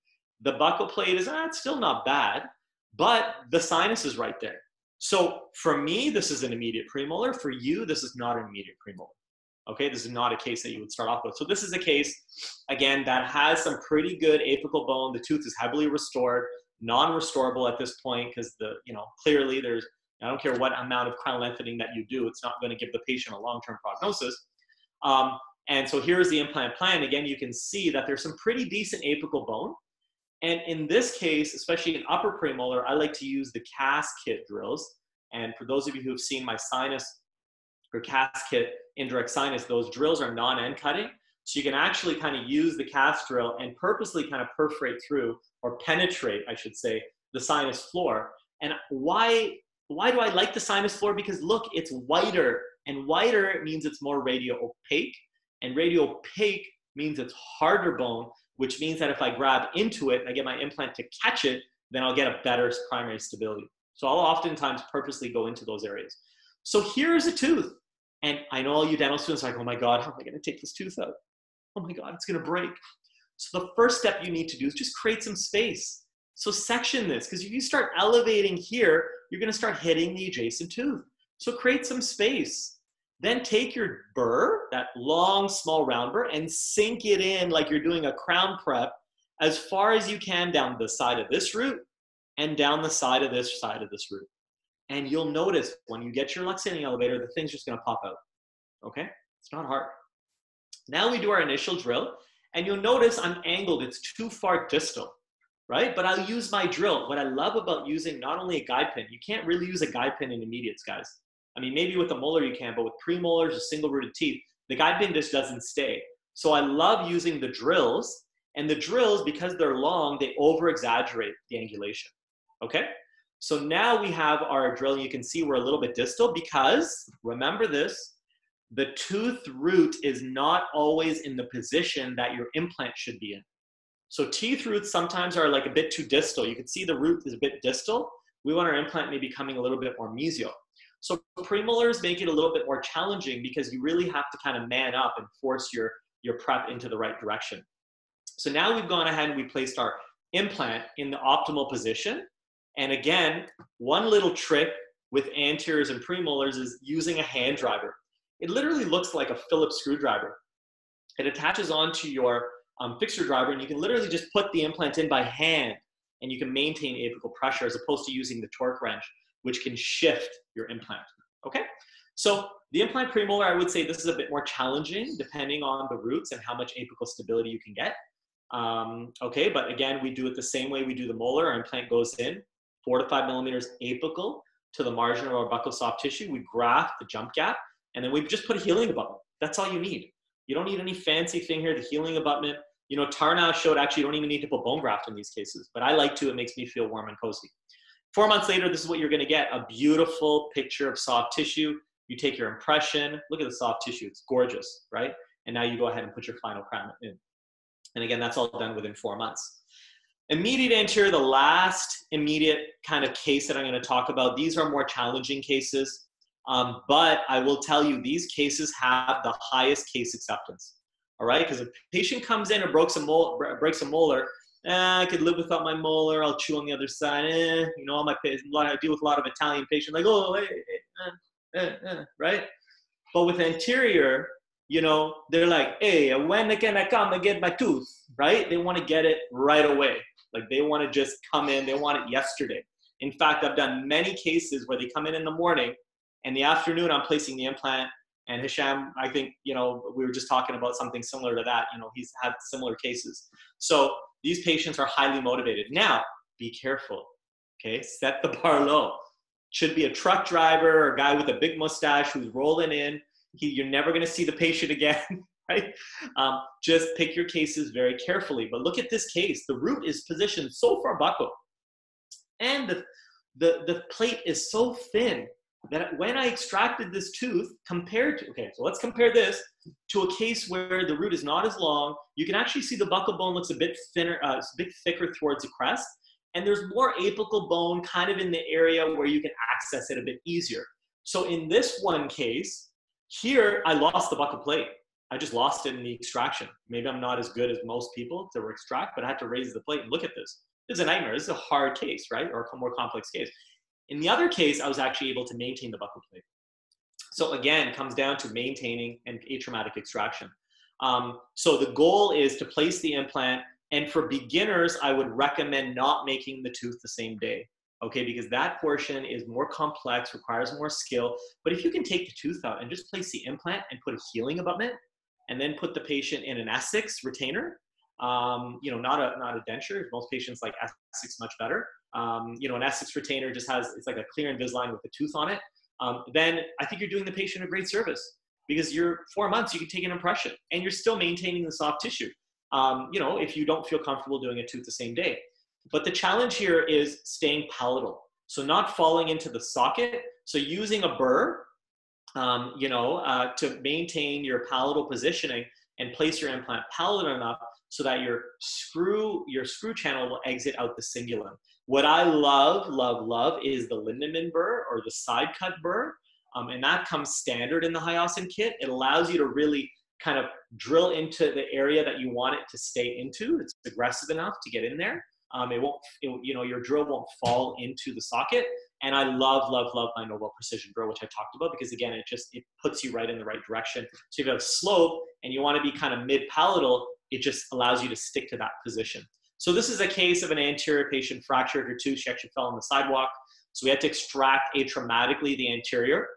The buccal plate is ah, it's still not bad, but the sinus is right there. So for me, this is an immediate premolar. For you, this is not an immediate premolar. Okay, this is not a case that you would start off with. So this is a case, again, that has some pretty good apical bone. The tooth is heavily restored, non-restorable at this point because the, you know, clearly there's, I don't care what amount of crown lengthening that you do, it's not going to give the patient a long-term prognosis. Um, and so here's the implant plan. Again, you can see that there's some pretty decent apical bone. And in this case, especially in upper premolar, I like to use the CAS kit drills. And for those of you who have seen my sinus or CAS kit indirect sinus, those drills are non-end cutting. So you can actually kind of use the CAS drill and purposely kind of perforate through or penetrate, I should say, the sinus floor. And why, why do I like the sinus floor? Because look, it's whiter and whiter means it's more radio opaque and radio opaque means it's harder bone, which means that if I grab into it and I get my implant to catch it, then I'll get a better primary stability. So I'll oftentimes purposely go into those areas. So here's a tooth. And I know all you dental students are like, oh my God, how am I going to take this tooth out? Oh my God, it's going to break. So the first step you need to do is just create some space. So section this, because if you start elevating here, you're going to start hitting the adjacent tooth. So create some space. Then take your burr, that long, small round burr, and sink it in like you're doing a crown prep as far as you can down the side of this root and down the side of this side of this root. And you'll notice when you get your luxating elevator, the thing's just gonna pop out. Okay? It's not hard. Now we do our initial drill. And you'll notice I'm angled, it's too far distal, right? But I'll use my drill. What I love about using not only a guide pin, you can't really use a guide pin in immediates, guys. I mean, maybe with a molar you can, but with premolars or single rooted teeth, the guide pin just doesn't stay. So I love using the drills, and the drills, because they're long, they over exaggerate the angulation. Okay? So now we have our drill. You can see we're a little bit distal because, remember this, the tooth root is not always in the position that your implant should be in. So teeth roots sometimes are like a bit too distal. You can see the root is a bit distal. We want our implant maybe coming a little bit more mesial. So premolars make it a little bit more challenging because you really have to kind of man up and force your, your prep into the right direction. So now we've gone ahead and we placed our implant in the optimal position. And again, one little trick with anteriors and premolars is using a hand driver. It literally looks like a Phillips screwdriver. It attaches onto your um, fixture driver and you can literally just put the implant in by hand and you can maintain apical pressure as opposed to using the torque wrench, which can shift your implant, okay? So the implant premolar, I would say this is a bit more challenging depending on the roots and how much apical stability you can get. Um, okay, but again, we do it the same way we do the molar. Our implant goes in, four to five millimeters apical to the margin of our buccal soft tissue. We graft the jump gap, and then we just put a healing abutment. That's all you need. You don't need any fancy thing here. The healing abutment, you know, Tarnow showed actually you don't even need to put bone graft in these cases, but I like to. It makes me feel warm and cozy. Four months later, this is what you're going to get a beautiful picture of soft tissue. You take your impression. Look at the soft tissue. It's gorgeous, right? And now you go ahead and put your final crown in. And again, that's all done within four months. Immediate anterior, the last immediate kind of case that I'm going to talk about, these are more challenging cases. Um, but I will tell you, these cases have the highest case acceptance. All right, because a patient comes in and breaks a, mol- breaks a molar, eh, I could live without my molar. I'll chew on the other side. Eh, you know, all my I deal with a lot of Italian patients, like, oh, eh, eh, eh, right? But with anterior, you know, they're like, hey, when can I come and get my tooth? Right? They want to get it right away. Like they want to just come in, they want it yesterday. In fact, I've done many cases where they come in in the morning and the afternoon I'm placing the implant. And Hisham, I think, you know, we were just talking about something similar to that. You know, he's had similar cases. So these patients are highly motivated. Now, be careful. Okay, set the [laughs] bar low. Should be a truck driver or a guy with a big mustache who's rolling in he, you're never going to see the patient [laughs] again, right? Um, just pick your cases very carefully. But look at this case. The root is positioned so far buccal, and the, the, the plate is so thin that when I extracted this tooth, compared to, okay, so let's compare this to a case where the root is not as long. You can actually see the buccal bone looks a bit thinner, uh, a bit thicker towards the crest, and there's more apical bone kind of in the area where you can access it a bit easier. So in this one case, here, I lost the buccal plate. I just lost it in the extraction. Maybe I'm not as good as most people to extract, but I had to raise the plate and look at this. Is a nightmare. This is a hard case, right? Or a more complex case. In the other case, I was actually able to maintain the buccal plate. So again, comes down to maintaining an atraumatic extraction. Um, so the goal is to place the implant. And for beginners, I would recommend not making the tooth the same day okay, because that portion is more complex, requires more skill. But if you can take the tooth out and just place the implant and put a healing abutment, and then put the patient in an Essex retainer, um, you know, not a not a denture. Most patients like Essex much better. Um, you know, an Essex retainer just has it's like a clear Invisalign with a tooth on it. Um, then I think you're doing the patient a great service because you're four months you can take an impression and you're still maintaining the soft tissue. Um, you know, if you don't feel comfortable doing a tooth the same day. But the challenge here is staying palatal. So not falling into the socket. So using a burr, um, you know, uh, to maintain your palatal positioning and place your implant palatal enough so that your screw, your screw channel will exit out the cingulum. What I love, love, love is the Lindemann burr or the side cut burr. Um, and that comes standard in the Hiossen kit. It allows you to really kind of drill into the area that you want it to stay into. It's aggressive enough to get in there. Um, it won't, it, you know, your drill won't fall into the socket. And I love, love, love my Nobel Precision drill, which I talked about, because again, it just it puts you right in the right direction. So if you have a slope and you want to be kind of mid palatal, it just allows you to stick to that position. So this is a case of an anterior patient fractured her tooth. She actually fell on the sidewalk. So we had to extract atraumatically the anterior.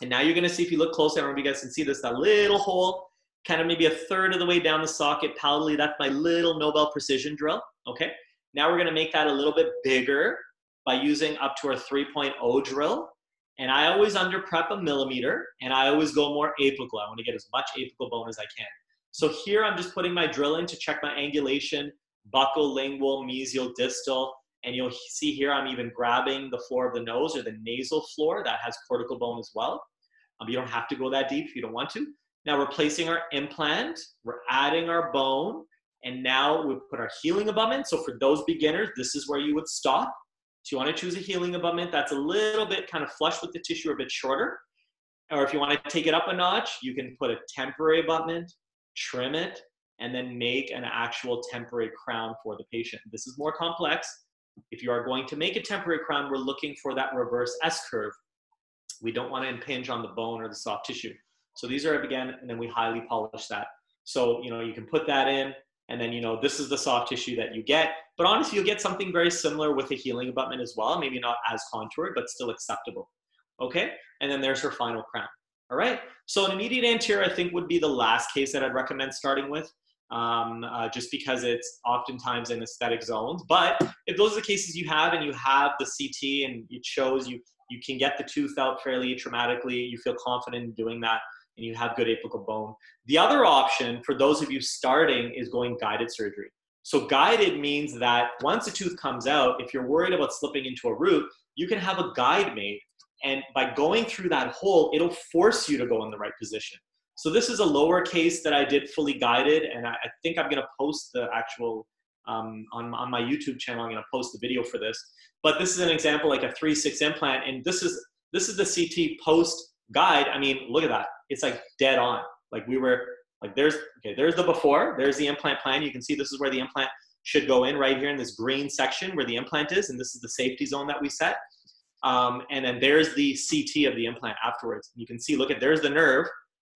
And now you're going to see, if you look closely, I don't know if you guys can see this, that little hole kind of maybe a third of the way down the socket palatally. That's my little Nobel precision drill, okay? Now we're gonna make that a little bit bigger by using up to our 3.0 drill. And I always under prep a millimeter and I always go more apical. I wanna get as much apical bone as I can. So here I'm just putting my drill in to check my angulation, buccal, lingual, mesial, distal. And you'll see here I'm even grabbing the floor of the nose or the nasal floor that has cortical bone as well. Um, you don't have to go that deep if you don't want to. Now we're placing our implant, we're adding our bone, and now we put our healing abutment. So for those beginners, this is where you would stop. So you want to choose a healing abutment that's a little bit kind of flush with the tissue a bit shorter. Or if you want to take it up a notch, you can put a temporary abutment, trim it, and then make an actual temporary crown for the patient. This is more complex. If you are going to make a temporary crown, we're looking for that reverse S curve. We don't want to impinge on the bone or the soft tissue. So these are again, and then we highly polish that. So, you know, you can put that in, and then, you know, this is the soft tissue that you get. But honestly, you'll get something very similar with a healing abutment as well. Maybe not as contoured, but still acceptable. Okay? And then there's her final crown. All right? So an immediate anterior, I think, would be the last case that I'd recommend starting with. Um, uh, just because it's oftentimes in aesthetic zones. But if those are the cases you have and you have the CT and it shows you you can get the tooth out fairly traumatically, you feel confident in doing that, and you have good apical bone. The other option for those of you starting is going guided surgery. So guided means that once a tooth comes out, if you're worried about slipping into a root, you can have a guide made. And by going through that hole, it'll force you to go in the right position. So this is a lower case that I did fully guided, and I, I think I'm gonna post the actual, um, on, on my YouTube channel, I'm gonna post the video for this. But this is an example like a 3-6 implant, and this is, this is the CT post guide. I mean, look at that it's like dead on. Like we were like there's okay, there's the before, there's the implant plan. You can see this is where the implant should go in right here in this green section where the implant is, and this is the safety zone that we set. Um, and then there's the CT of the implant afterwards. You can see, look at there's the nerve,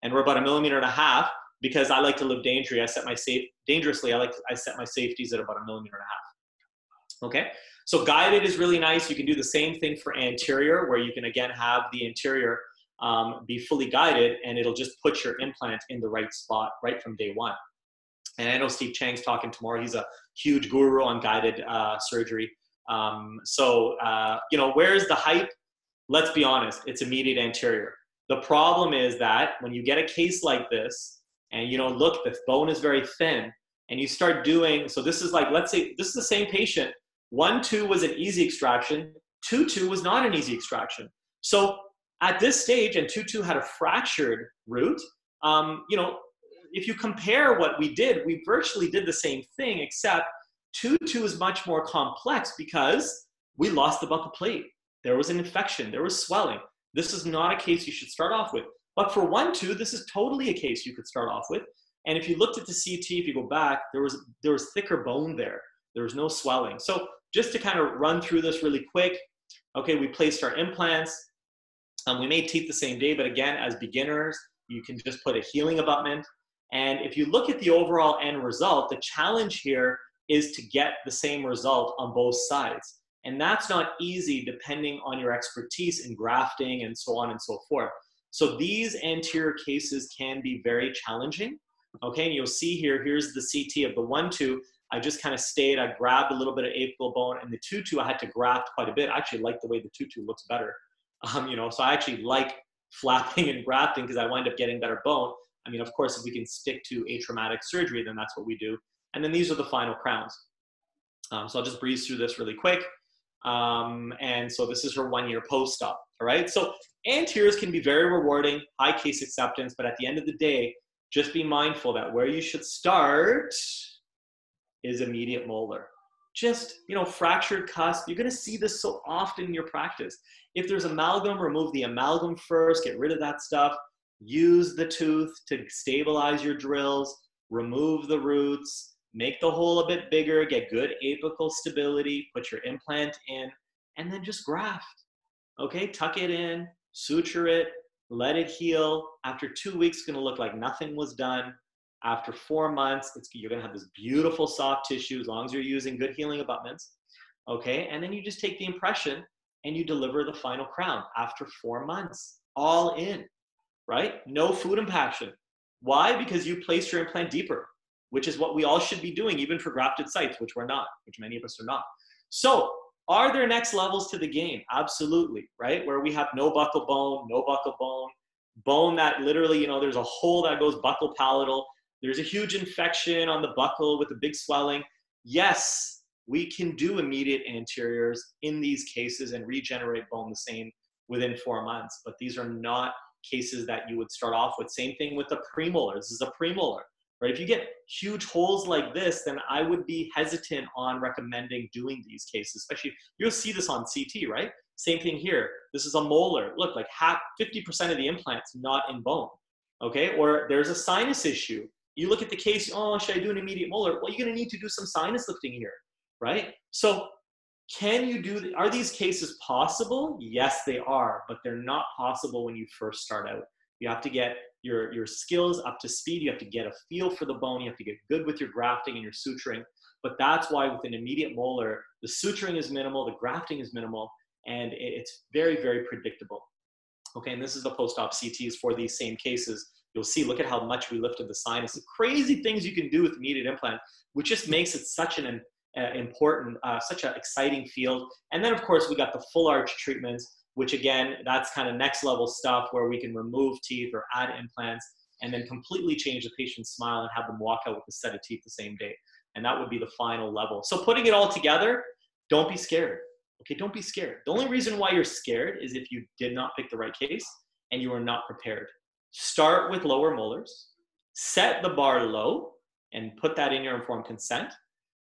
and we're about a millimeter and a half because I like to live dangerously. I set my safe dangerously. I like to, I set my safeties at about a millimeter and a half. Okay, so guided is really nice. You can do the same thing for anterior, where you can again have the anterior um, be fully guided and it'll just put your implant in the right spot right from day one. And I know Steve Chang's talking tomorrow. He's a huge guru on guided uh, surgery. Um, so, uh, you know, where's the hype? Let's be honest, it's immediate anterior. The problem is that when you get a case like this, and you know, look, the bone is very thin, and you start doing so. This is like, let's say, this is the same patient. One two was an easy extraction. Two two was not an easy extraction. So at this stage, and two two had a fractured root, um, you know, if you compare what we did, we virtually did the same thing, except two two is much more complex because we lost the buccal plate. There was an infection, there was swelling. This is not a case you should start off with. But for one, two, this is totally a case you could start off with. And if you looked at the CT, if you go back, there was there was thicker bone there. There was no swelling. So just to kind of run through this really quick, okay, we placed our implants. Um, we made teeth the same day, but again, as beginners, you can just put a healing abutment. And if you look at the overall end result, the challenge here is to get the same result on both sides. And that's not easy depending on your expertise in grafting and so on and so forth. So these anterior cases can be very challenging. Okay, and you'll see here, here's the CT of the one two. I just kind of stayed, I grabbed a little bit of apical bone, and the two two I had to graft quite a bit. I actually like the way the two two looks better. Um, you know, so I actually like flapping and grafting because I wind up getting better bone. I mean, of course, if we can stick to atraumatic surgery, then that's what we do. And then these are the final crowns. Um, so I'll just breeze through this really quick. Um, and so this is her one year post-op, all right? So anteriors can be very rewarding, high case acceptance, but at the end of the day, just be mindful that where you should start is immediate molar. Just you know fractured cusp. You're going to see this so often in your practice. If there's amalgam remove the amalgam first. Get rid of that stuff. Use the tooth to stabilize your drills. Remove the roots make the hole a bit bigger get good apical stability put your implant in and then just graft okay tuck it in suture it let it heal after two weeks it's going to look like nothing was done after four months, you're gonna have this beautiful soft tissue as long as you're using good healing abutments. Okay, and then you just take the impression and you deliver the final crown after four months, all in, right? No food impaction. Why? Because you placed your implant deeper, which is what we all should be doing, even for grafted sites, which we're not, which many of us are not. So, are there next levels to the game? Absolutely, right? Where we have no buccal bone, no buccal bone, bone that literally, you know, there's a hole that goes buccal palatal. There's a huge infection on the buccal with a big swelling. Yes, we can do immediate anteriors in these cases and regenerate bone the same within four months, but these are not cases that you would start off with. Same thing with the premolar. This is a premolar, right? If you get huge holes like this, then I would be hesitant on recommending doing these cases, especially you'll see this on CT, right? Same thing here. This is a molar. Look, like half, 50% of the implant's not in bone, okay? Or there's a sinus issue. You look at the case, oh, should I do an immediate molar? Well, you're gonna need to do some sinus lifting here, right? So can you do, are these cases possible? Yes, they are, but they're not possible when you first start out. You have to get your, your skills up to speed. You have to get a feel for the bone. You have to get good with your grafting and your suturing. But that's why with an immediate molar, the suturing is minimal, the grafting is minimal, and it's very, very predictable. Okay, and this is the post-op CTs for these same cases. You'll see, look at how much we lifted the sinus. The crazy things you can do with immediate implant, which just makes it such an uh, important, uh, such an exciting field. And then, of course, we got the full arch treatments, which again, that's kind of next level stuff where we can remove teeth or add implants and then completely change the patient's smile and have them walk out with a set of teeth the same day. And that would be the final level. So putting it all together, don't be scared. Okay, don't be scared. The only reason why you're scared is if you did not pick the right case and you are not prepared. Start with lower molars, set the bar low, and put that in your informed consent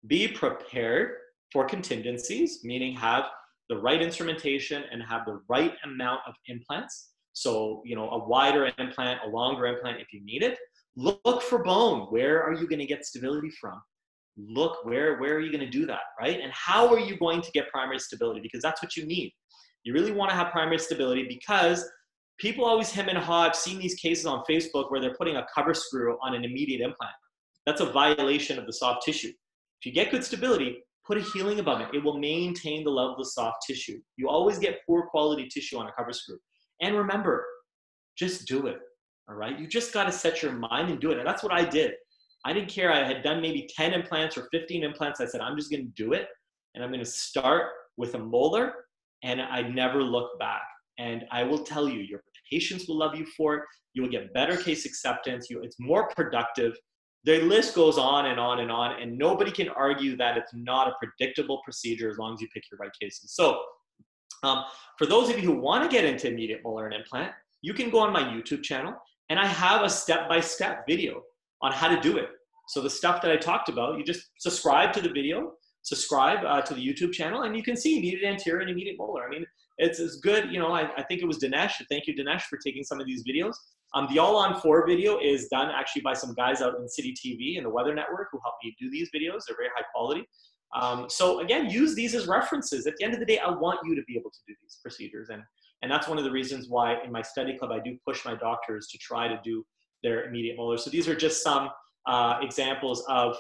be prepared for contingencies, meaning have the right instrumentation and have the right amount of implants. So, you know, a wider implant, a longer implant if you need it. Look for bone. Where are you going to get stability from? Look where where are you going to do that, right? And how are you going to get primary stability? Because that's what you need. You really want to have primary stability because people always hem and haw. I've seen these cases on Facebook where they're putting a cover screw on an immediate implant. That's a violation of the soft tissue. If you get good stability, put a healing above it. It will maintain the level of soft tissue. You always get poor quality tissue on a cover screw. And remember, just do it. All right. You just got to set your mind and do it. And that's what I did. I didn't care. I had done maybe 10 implants or 15 implants. I said, I'm just going to do it. And I'm going to start with a molar. And I never look back. And I will tell you, your patients will love you for it. You will get better case acceptance. You, it's more productive the list goes on and on and on, and nobody can argue that it's not a predictable procedure as long as you pick your right cases. So, um, for those of you who want to get into immediate molar and implant, you can go on my YouTube channel, and I have a step-by-step video on how to do it. So the stuff that I talked about, you just subscribe to the video, subscribe uh, to the YouTube channel, and you can see immediate anterior and immediate molar. I mean, it's as good. You know, I, I think it was Dinesh. Thank you, Dinesh, for taking some of these videos. Um, the All on Four video is done actually by some guys out in City TV and the Weather Network who help me do these videos. They're very high quality. Um, so again, use these as references. At the end of the day, I want you to be able to do these procedures. And, and that's one of the reasons why in my study club, I do push my doctors to try to do their immediate molars. So these are just some uh, examples of,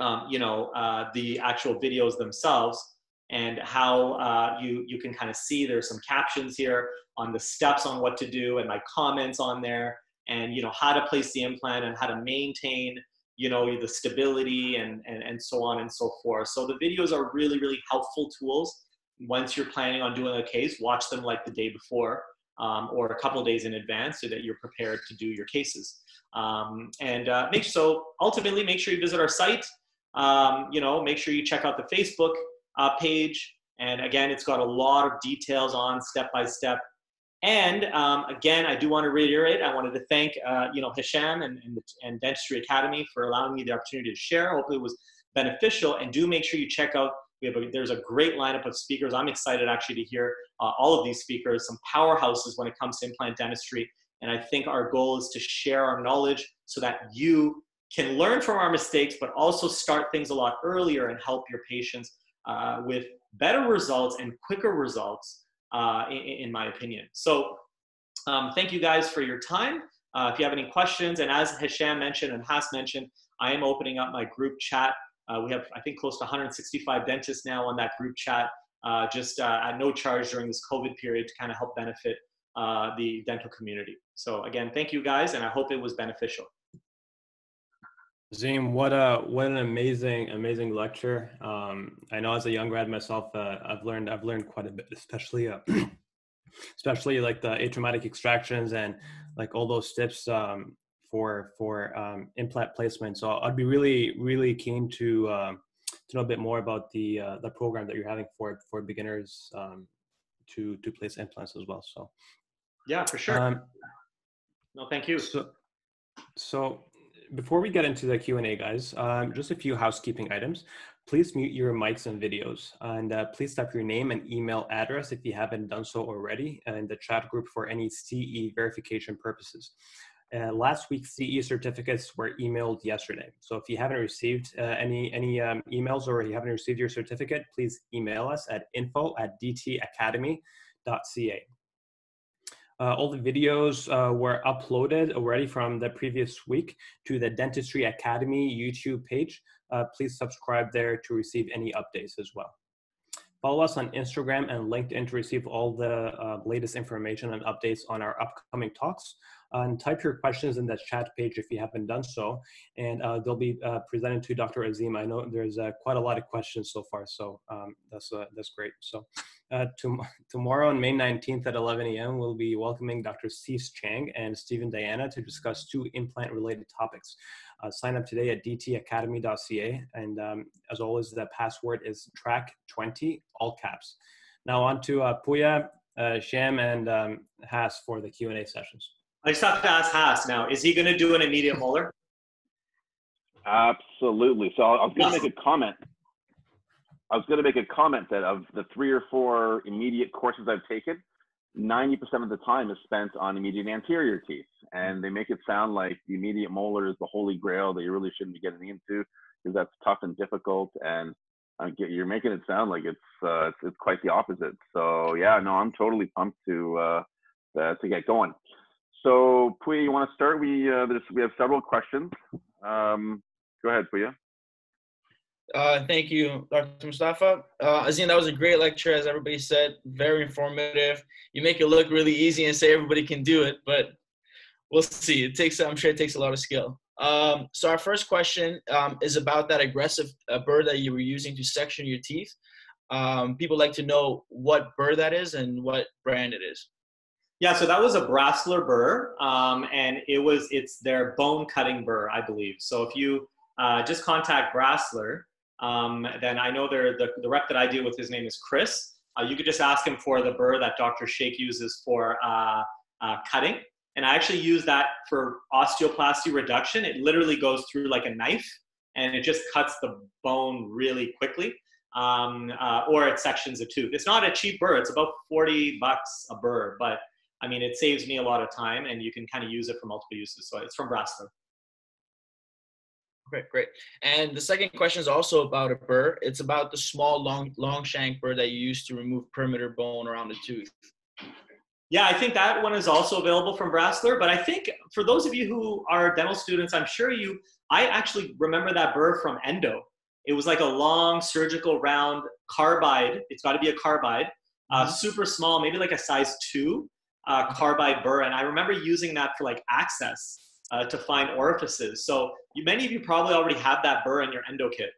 um, you know, uh, the actual videos themselves and how uh, you, you can kind of see there's some captions here on the steps on what to do and my comments on there and you know how to place the implant and how to maintain you know the stability and, and and so on and so forth. So the videos are really really helpful tools. Once you're planning on doing a case watch them like the day before um, or a couple days in advance so that you're prepared to do your cases. Um, and uh, make so ultimately make sure you visit our site. Um, you know make sure you check out the facebook uh, page. And again it's got a lot of details on step by step and um, again, I do want to reiterate, I wanted to thank, uh, you know, Hisham and, and, and, Dentistry Academy for allowing me the opportunity to share. Hopefully it was beneficial. And do make sure you check out, we have a, there's a great lineup of speakers. I'm excited actually to hear uh, all of these speakers, some powerhouses when it comes to implant dentistry. And I think our goal is to share our knowledge so that you can learn from our mistakes, but also start things a lot earlier and help your patients uh, with better results and quicker results uh, in, in, my opinion. So um, thank you guys for your time. Uh, if you have any questions, and as Hisham mentioned and Haas mentioned, I am opening up my group chat. Uh, we have, I think, close to 165 dentists now on that group chat, uh, just uh, at no charge during this COVID period to kind of help benefit the dental community. So again, thank you guys, and I hope it was beneficial. Zim, what a what an amazing amazing lecture. Um, I know as a young grad myself, uh, I've learned I've learned quite a bit, especially uh, [clears throat] especially like the atraumatic extractions and like all those tips um, for for um, implant placement. So I'd be really really keen to um, to know a bit more about the uh, the program that you're having for for beginners um, to to place implants as well. So yeah, for sure. Um, no, thank you. So, so before we get into the Q&A, guys, um, just a few housekeeping items. Please mute your mics and videos, and uh, please type your name and email address if you haven't done so already in the chat group for any CE verification purposes. Uh, last week's CE certificates were emailed yesterday. So if you haven't received uh, any any um, emails or you haven't received your certificate, please email us at info at dtacademy.ca. Uh, all the videos uh, were uploaded already from the previous week to the Dentistry Academy YouTube page. Uh, please subscribe there to receive any updates as well. Follow us on Instagram and LinkedIn to receive all the uh, latest information and updates on our upcoming talks and type your questions in the chat page if you haven't done so, and uh, they'll be uh, presented to Dr. Azeem. I know there's uh, quite a lot of questions so far, so um, that's uh, that's great. So uh, to, tomorrow on May 19th at 11 a.m., we'll be welcoming Dr. Cease Chang and Stephen Diana to discuss two implant-related topics. Uh, sign up today at dtacademy.ca, and um, as always, the password is track20, all caps. Now on to Puya, Sham, and um, Haas for the Q&A sessions. I just have to ask Haas now. Is he going to do an immediate molar? Absolutely. So I was going to make a comment. I was going to make a comment that of the three or four immediate courses I've taken, 90% of the time is spent on immediate anterior teeth. And they make it sound like the immediate molar is the holy grail that you really shouldn't be getting into because that's tough and difficult. And uh, you're making it sound like it's, uh, it's, it's quite the opposite. So yeah, no, I'm totally pumped to uh, to get going. So Puya, you want to start? We uh, we have several questions. Um, go ahead, Puya. Uh, thank you, Dr. Mustafa. Uh, Azeem, that was a great lecture, as everybody said. Very informative. You make it look really easy and say everybody can do it, but we'll see. It takes, I'm sure, it takes a lot of skill. Um, so our first question um, is about that aggressive uh, burr that you were using to section your teeth. Um, people like to know what burr that is and what brand it is. Yeah, so that was a Brasseler burr, um, and it was it's their bone cutting burr, I believe. So if you uh, just contact Brasseler, um, then I know they're, the the rep that I deal with. His name is Chris. Uh, you could just ask him for the burr that Dr. Sheikh uses for uh, uh, cutting, and I actually use that for osteoplasty reduction. It literally goes through like a knife, and it just cuts the bone really quickly. Um, uh, or it sections a tooth. It's not a cheap burr. It's about 40 bucks a burr, but I mean, it saves me a lot of time and you can kind of use it for multiple uses. So it's from Brasseler. Great, great. And the second question is also about a burr. It's about the small, long, long shank burr that you use to remove perimeter bone around the tooth. Yeah, I think that one is also available from Brasseler. But I think for those of you who are dental students, I'm sure you, I actually remember that burr from Endo. It was like a long surgical round carbide. It's got to be a carbide, uh, mm-hmm. super small, maybe like a size two uh, carbide burr, and I remember using that for like access uh, to find orifices. So you, many of you probably already have that burr in your endo kit.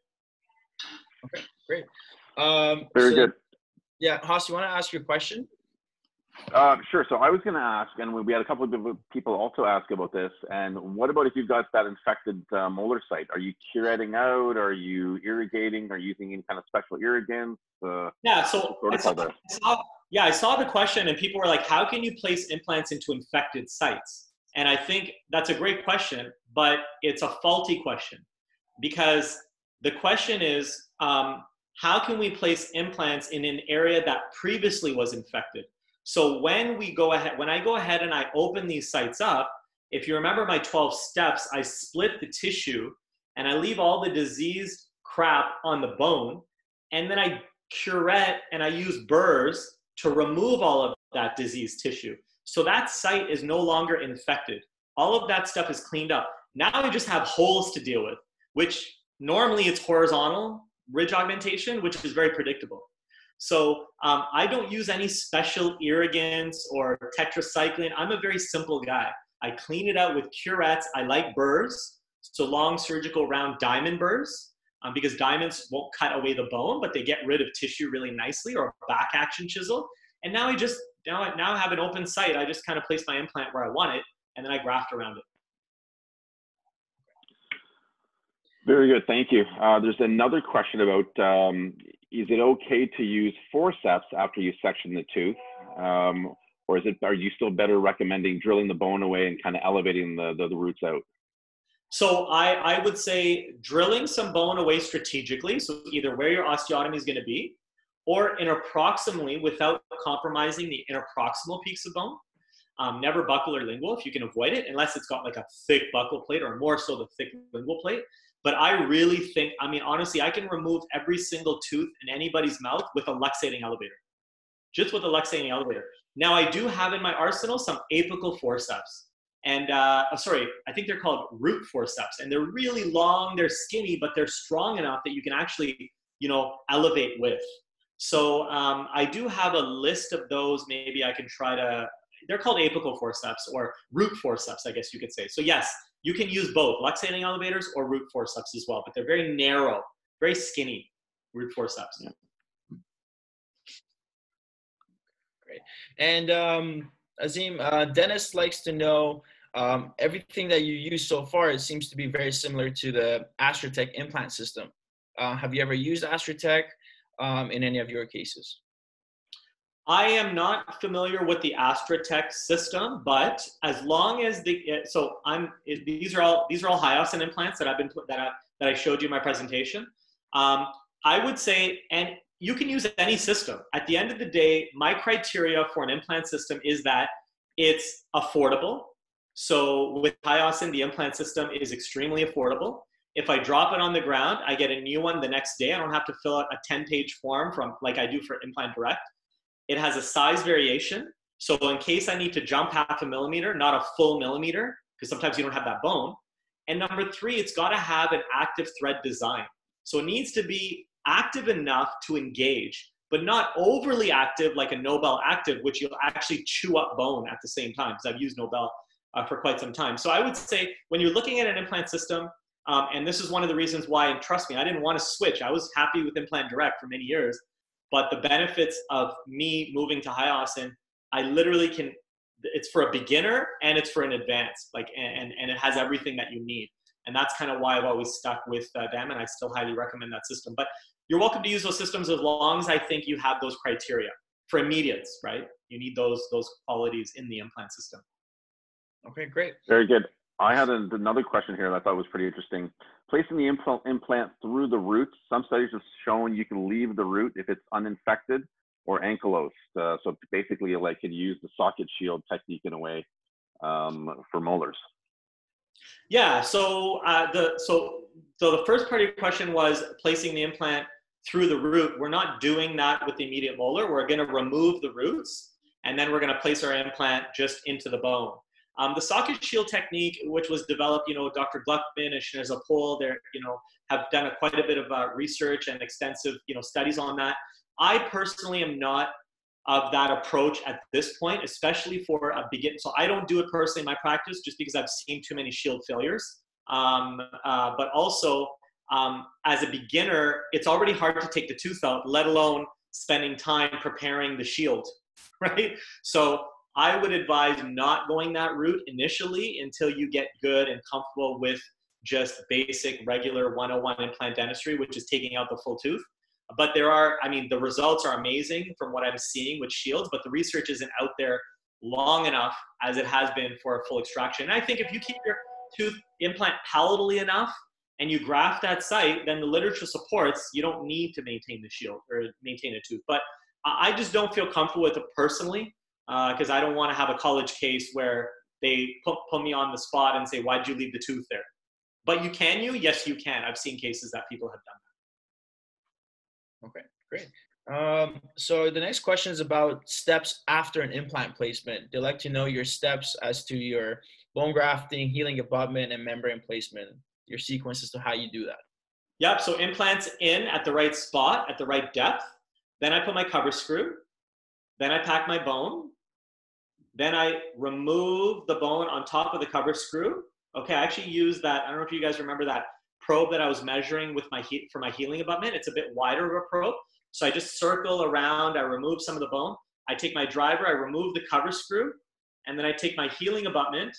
Okay, great. Um, Very so, good. Yeah, Haas, you want to ask your question? Uh, sure. So I was going to ask, and we had a couple of people also ask about this. And what about if you've got that infected uh, molar site? Are you curetting out? Are you irrigating? Are you using any kind of special irrigants? Uh, yeah. So I saw, I saw, yeah, I saw the question, and people were like, "How can you place implants into infected sites?" And I think that's a great question, but it's a faulty question because the question is, um, how can we place implants in an area that previously was infected? So when we go ahead, when I go ahead and I open these sites up, if you remember my 12 steps, I split the tissue and I leave all the diseased crap on the bone. And then I curette and I use burrs to remove all of that diseased tissue. So that site is no longer infected. All of that stuff is cleaned up. Now we just have holes to deal with, which normally it's horizontal ridge augmentation, which is very predictable. So um, I don't use any special irrigants or tetracycline. I'm a very simple guy. I clean it out with curettes. I like burrs, so long surgical round diamond burrs, um, because diamonds won't cut away the bone, but they get rid of tissue really nicely, or back action chisel. And now I just now I now have an open site. I just kind of place my implant where I want it, and then I graft around it. Very good, thank you. Uh, there's another question about um, is it okay to use forceps after you section the tooth? Um, or is it, are you still better recommending drilling the bone away and kind of elevating the, the, the roots out? So I, I would say drilling some bone away strategically, so either where your osteotomy is going to be, or interproximally without compromising the interproximal peaks of bone. Um, never buccal or lingual if you can avoid it, unless it's got like a thick buccal plate or more so the thick lingual plate. But I really think, I mean, honestly, I can remove every single tooth in anybody's mouth with a luxating elevator, just with a luxating elevator. Now, I do have in my arsenal some apical forceps. And uh, oh, sorry, I think they're called root forceps. And they're really long, they're skinny, but they're strong enough that you can actually, you know, elevate with. So um, I do have a list of those. Maybe I can try to, they're called apical forceps or root forceps, I guess you could say. So yes, you can use both luxating elevators or root forceps as well, but they're very narrow, very skinny root forceps. Yeah. Great. And um, Azeem, uh, Dennis likes to know um, everything that you use so far. It seems to be very similar to the Astra Tech implant system. Uh, have you ever used Astra Tech um, in any of your cases? I am not familiar with the Astra Tech system, but as long as the so I'm these are all these are all Hiossen implants that I've been that I, that I showed you in my presentation. Um, I would say, and you can use any system. At the end of the day, my criteria for an implant system is that it's affordable. So with Hiossen, the implant system is extremely affordable. If I drop it on the ground, I get a new one the next day. I don't have to fill out a 10 page form from like I do for Implant Direct. It has a size variation. So in case I need to jump half a millimeter, not a full millimeter, because sometimes you don't have that bone. And number three, it's got to have an active thread design. So it needs to be active enough to engage, but not overly active like a NobelActive, which you'll actually chew up bone at the same time, because I've used Nobel uh, for quite some time. So I would say when you're looking at an implant system, um, and this is one of the reasons why, and trust me, I didn't want to switch. I was happy with Implant Direct for many years. But the benefits of me moving to Hiossen, I literally can, it's for a beginner and it's for an advanced, like, and, and it has everything that you need. And that's kind of why I've always stuck with uh, them, and I still highly recommend that system. But you're welcome to use those systems as long as I think you have those criteria for immediates, right? You need those those qualities in the implant system. Okay, great. Very good. I had a, another question here that I thought was pretty interesting. Placing the implant, implant through the root, some studies have shown you can leave the root if it's uninfected or ankylosed. Uh, so basically, like can use the socket shield technique in a way um, for molars. Yeah. So uh, the so so the first part of your question was placing the implant through the root. We're not doing that with the immediate molar. We're going to remove the roots and then we're going to place our implant just into the bone. Um, the socket shield technique, which was developed, you know, Dr. Gluckman and Shneur Pol, they you know, have done a, quite a bit of uh, research and extensive, you know, studies on that. I personally am not of that approach at this point, especially for a begin. So I don't do it personally in my practice just because I've seen too many shield failures. Um, uh, but also, um, as a beginner, it's already hard to take the tooth out, let alone spending time preparing the shield, [laughs] right? So I would advise not going that route initially until you get good and comfortable with just basic regular 101 implant dentistry, which is taking out the full tooth. But there are, I mean, the results are amazing from what I'm seeing with shields, but the research isn't out there long enough as it has been for a full extraction. And I think if you keep your tooth implant palatally enough and you graft that site, then the literature supports you don't need to maintain the shield or maintain a tooth. But I just don't feel comfortable with it personally because uh, I don't want to have a college case where they put, put me on the spot and say, why'd you leave the tooth there? But you can you? Yes, you can. I've seen cases that people have done that. Okay, great. Um, so the next question is about steps after an implant placement. They'd like to know your steps as to your bone grafting, healing abutment, and membrane placement, your sequence as to how you do that. Yep, so implants in at the right spot, at the right depth. Then I put my cover screw. Then I pack my bone. Then I remove the bone on top of the cover screw. Okay, I actually use that. I don't know if you guys remember that probe that I was measuring with my heat for my healing abutment. It's a bit wider of a probe. So I just circle around, I remove some of the bone. I take my driver, I remove the cover screw, and then I take my healing abutment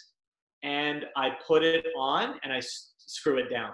and I put it on and I s- screw it down.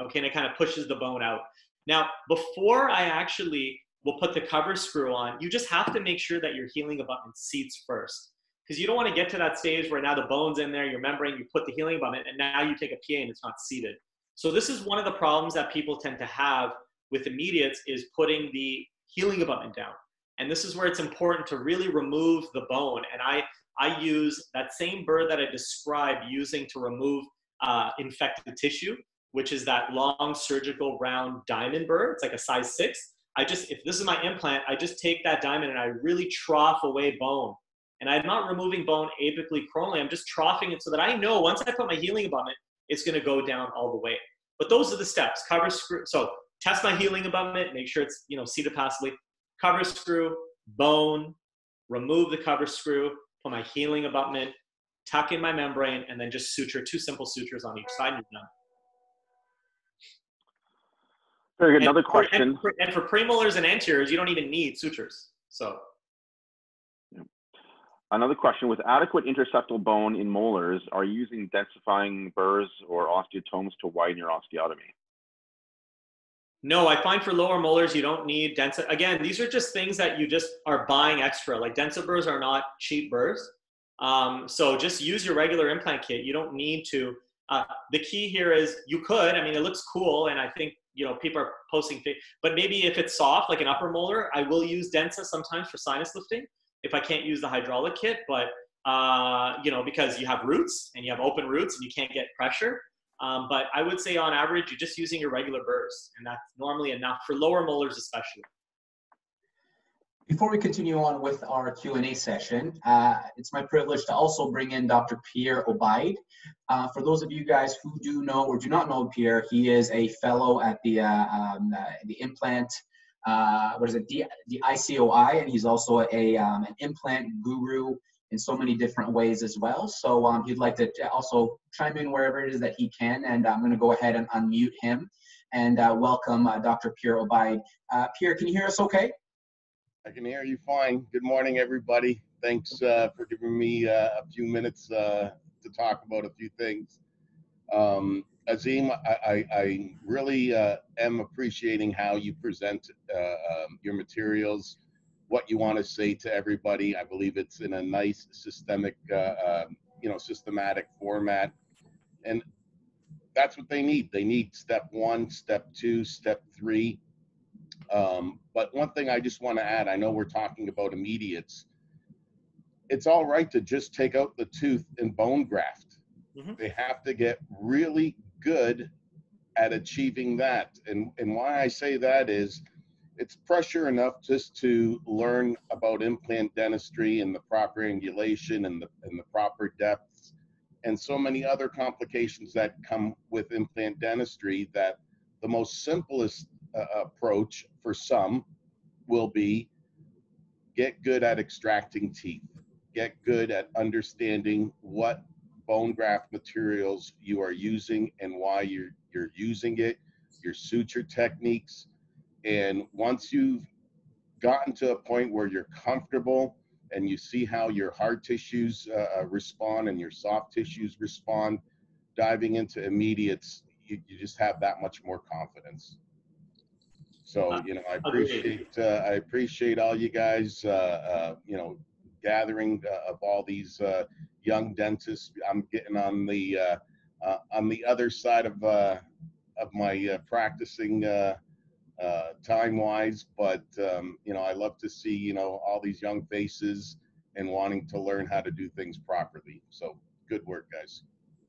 Okay, and it kind of pushes the bone out. Now, before I actually will put the cover screw on, you just have to make sure that your healing abutment seats first. Because you don't want to get to that stage where now the bone's in there, your membrane, you put the healing abutment, and now you take a PA and it's not seated. So this is one of the problems that people tend to have with immediates is putting the healing abutment down. And this is where it's important to really remove the bone. And I, I use that same burr that I described using to remove uh, infected tissue, which is that long surgical round diamond burr. It's like a size six. I just, if this is my implant, I just take that diamond and I really trough away bone. And I'm not removing bone apically coronally. I'm just troughing it so that I know once I put my healing abutment, it's going to go down all the way. But those are the steps. Cover screw. So test my healing abutment. Make sure it's you know seated passively. Cover screw, bone, remove the cover screw, put my healing abutment, tuck in my membrane, and then just suture two simple sutures on each side. And done. Very good. And Another for- question. And for, and for premolars and anteriors, you don't even need sutures. So Another question. With adequate interseptal bone in molars, are you using densifying burrs or osteotomes to widen your osteotomy? No, I find for lower molars you don't need Densah. Again, these are just things that you just are buying extra. Like Densah burrs are not cheap burrs, um, so just use your regular implant kit. You don't need to. Uh, the key here is you could. I mean, it looks cool, and I think you know people are posting. But maybe if it's soft, like an upper molar, I will use Densah sometimes for sinus lifting if I can't use the hydraulic kit. But uh, you know, because you have roots and you have open roots and you can't get pressure. Um, but I would say on average, you're just using your regular burrs, and that's normally enough for lower molars, especially. Before we continue on with our Q&A session, uh, it's my privilege to also bring in Dr. Pierre Obaid. Uh, for those of you guys who do know or do not know Pierre, he is a fellow at the, uh, um, uh, the implant, uh, what is it, the, the ICOI, and he's also a, um, an implant guru in so many different ways as well. So um, he'd like to also chime in wherever it is that he can, and I'm going to go ahead and unmute him and uh, welcome uh, Dr. Pierre Obaid. Uh, Pierre, can you hear us okay? I can hear you fine. Good morning, everybody. Thanks uh, for giving me uh, a few minutes uh, to talk about a few things. Um, Azeem, I, I, I really uh, am appreciating how you present uh, um, your materials, what you want to say to everybody. I believe it's in a nice systemic, uh, um, you know, systematic format, and that's what they need. They need step one, step two, step three. Um, but one thing I just want to add, I know we're talking about immediates. It's all right to just take out the tooth and bone graft. Mhm. They have to get really good at achieving that. And and why I say that is it's pressure enough just to learn about implant dentistry and the proper angulation and the and the proper depths and so many other complications that come with implant dentistry that the most simplest uh, approach for some will be get good at extracting teeth get good at understanding what bone graft materials you are using and why you're you're using it your suture techniques. And once you've gotten to a point where you're comfortable and you see how your hard tissues uh, respond and your soft tissues respond diving into immediates you, you just have that much more confidence. So you know i appreciate uh, i appreciate all you guys uh, uh, you know gathering uh, of all these uh, young dentists i'm getting on the uh, uh, on the other side of uh, of my uh, practicing uh, uh, time wise but um, you know i love to see you know all these young faces and wanting to learn how to do things properly so good work guys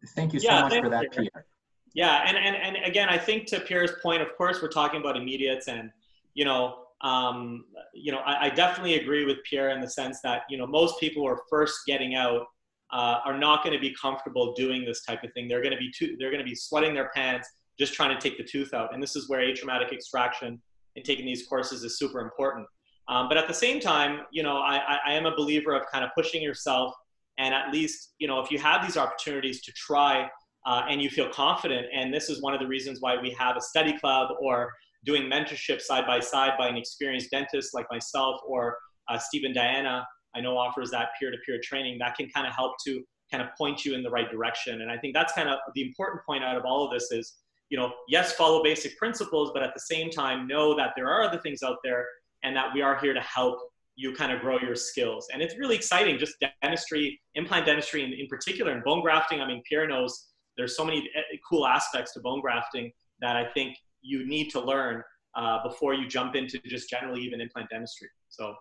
Thank you so Yeah, much for that, Pierre. Pierre. Yeah, and, and, and again, I think to Pierre's point, of course, we're talking about immediates, and you know, um, you know, I, I definitely agree with Pierre in the sense that you know most people who are first getting out uh, are not going to be comfortable doing this type of thing. They're going to be too, they're going to be sweating their pants just trying to take the tooth out, and this is where atraumatic extraction and taking these courses is super important. Um, but at the same time, you know, I, I am a believer of kind of pushing yourself and at least, you know, if you have these opportunities to try uh, and you feel confident, and this is one of the reasons why we have a study club or doing mentorship side by side by an experienced dentist like myself or uh, Stephen Diana, I know offers that peer-to-peer training that can kind of help to kind of point you in the right direction. And I think that's kind of the important point out of all of this is, you know, yes, follow basic principles, but at the same time, know that there are other things out there and that we are here to help you kind of grow your skills. And it's really exciting, just dentistry, implant dentistry in, in particular, and bone grafting. I mean, Pierre knows there's so many eh, cool aspects to bone grafting that I think you need to learn uh, before you jump into just generally even implant dentistry. So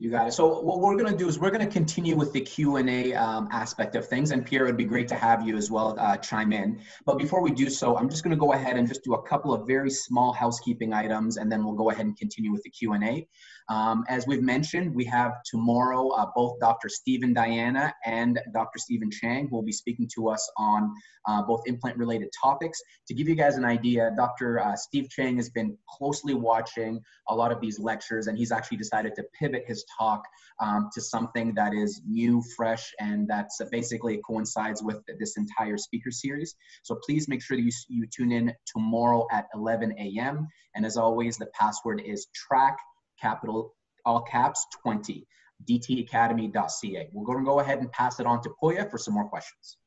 you got it. So what we're going to do is we're going to continue with the Q and A um, aspect of things, and Pierre, it'd be great to have you as well uh, chime in. But before we do so, I'm just going to go ahead and just do a couple of very small housekeeping items, and then we'll go ahead and continue with the Q and A. Um, as we've mentioned, we have tomorrow uh, both Dr. Stephen Diana and Dr. Stephen Chang will be speaking to us on uh, both implant-related topics. To give you guys an idea, Dr. Uh, Steve Chang has been closely watching a lot of these lectures, and he's actually decided to pivot his talk um, to something that is new, fresh, and that's basically coincides with this entire speaker series. So please make sure that you, you tune in tomorrow at 11 a.m. And as always, the password is track capital all caps 20 dtacademy.ca. We're going to go ahead and pass it on to Poya for some more questions.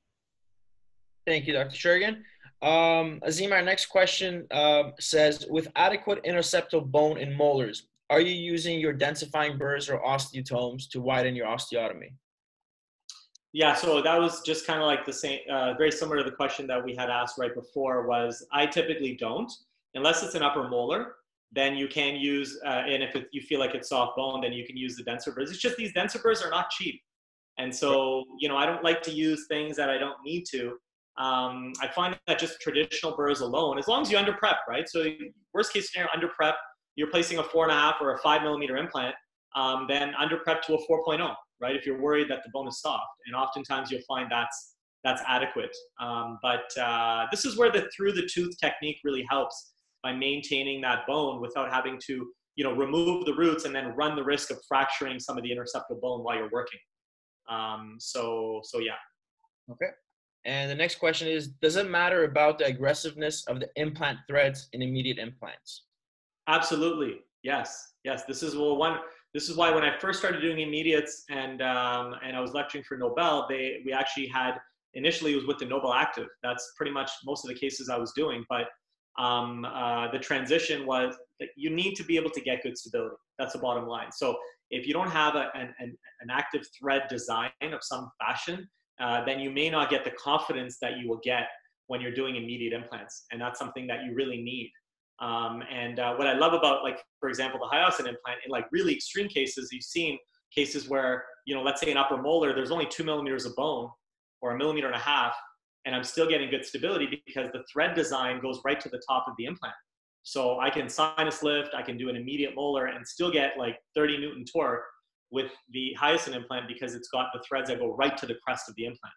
Thank you, Dr. Shurigan. Um, Azeem, our next question uh, says, with adequate interseptal bone in molars, are you using your densifying burrs or osteotomes to widen your osteotomy? Yeah, so that was just kind of like the same, uh, very similar to the question that we had asked right before was I typically don't, unless it's an upper molar, then you can use, uh, and if it, you feel like it's soft bone, then you can use the denser burrs. It's just these denser burrs are not cheap. And so, you know, I don't like to use things that I don't need to. Um, I find that just traditional burrs alone, as long as you under prep, right? So worst case scenario, under prep, you're placing a four and a half or a five millimeter implant, um, then under prep to a 4.0, right? If you're worried that the bone is soft, and oftentimes you'll find that's that's adequate. Um, but uh, this is where the through the tooth technique really helps by maintaining that bone without having to, you know, remove the roots and then run the risk of fracturing some of the interseptal bone while you're working. Um, so so yeah. Okay. And the next question is, does it matter about the aggressiveness of the implant threads in immediate implants? Absolutely. Yes. Yes. This is well one. This is why when I first started doing immediates and um, and I was lecturing for Nobel, they we actually had initially it was with the NobelActive That's pretty much most of the cases I was doing. But um, uh, the transition was that you need to be able to get good stability. That's the bottom line. So if you don't have a, an, an active thread design of some fashion, uh, then you may not get the confidence that you will get when you're doing immediate implants. And that's something that you really need. Um, and uh, what I love about, like, for example, the Hiossen implant, in like really extreme cases, you've seen cases where, you know, let's say an upper molar, there's only two millimeters of bone or a millimeter and a half, and I'm still getting good stability because the thread design goes right to the top of the implant. So I can sinus lift, I can do an immediate molar and still get like 30 Newton torque with the Hiossen implant because it's got the threads that go right to the crest of the implant.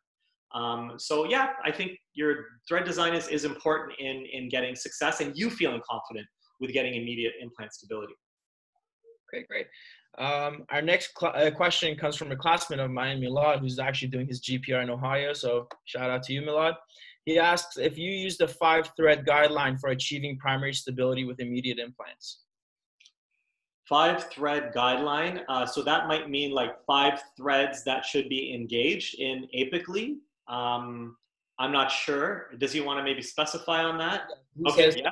Um, so yeah, I think your thread design is, is important in, in getting success and you feeling confident with getting immediate implant stability. Great, great. Um, our next uh, question comes from a classmate of mine, Milad, who's actually doing his GPR in Ohio. So shout out to you, Milad. He asks if you use the five thread guideline for achieving primary stability with immediate implants. Five thread guideline. Uh, so that might mean like five threads that should be engaged in apically um, I'm not sure. Does he want to maybe specify on that? He okay, says, yeah.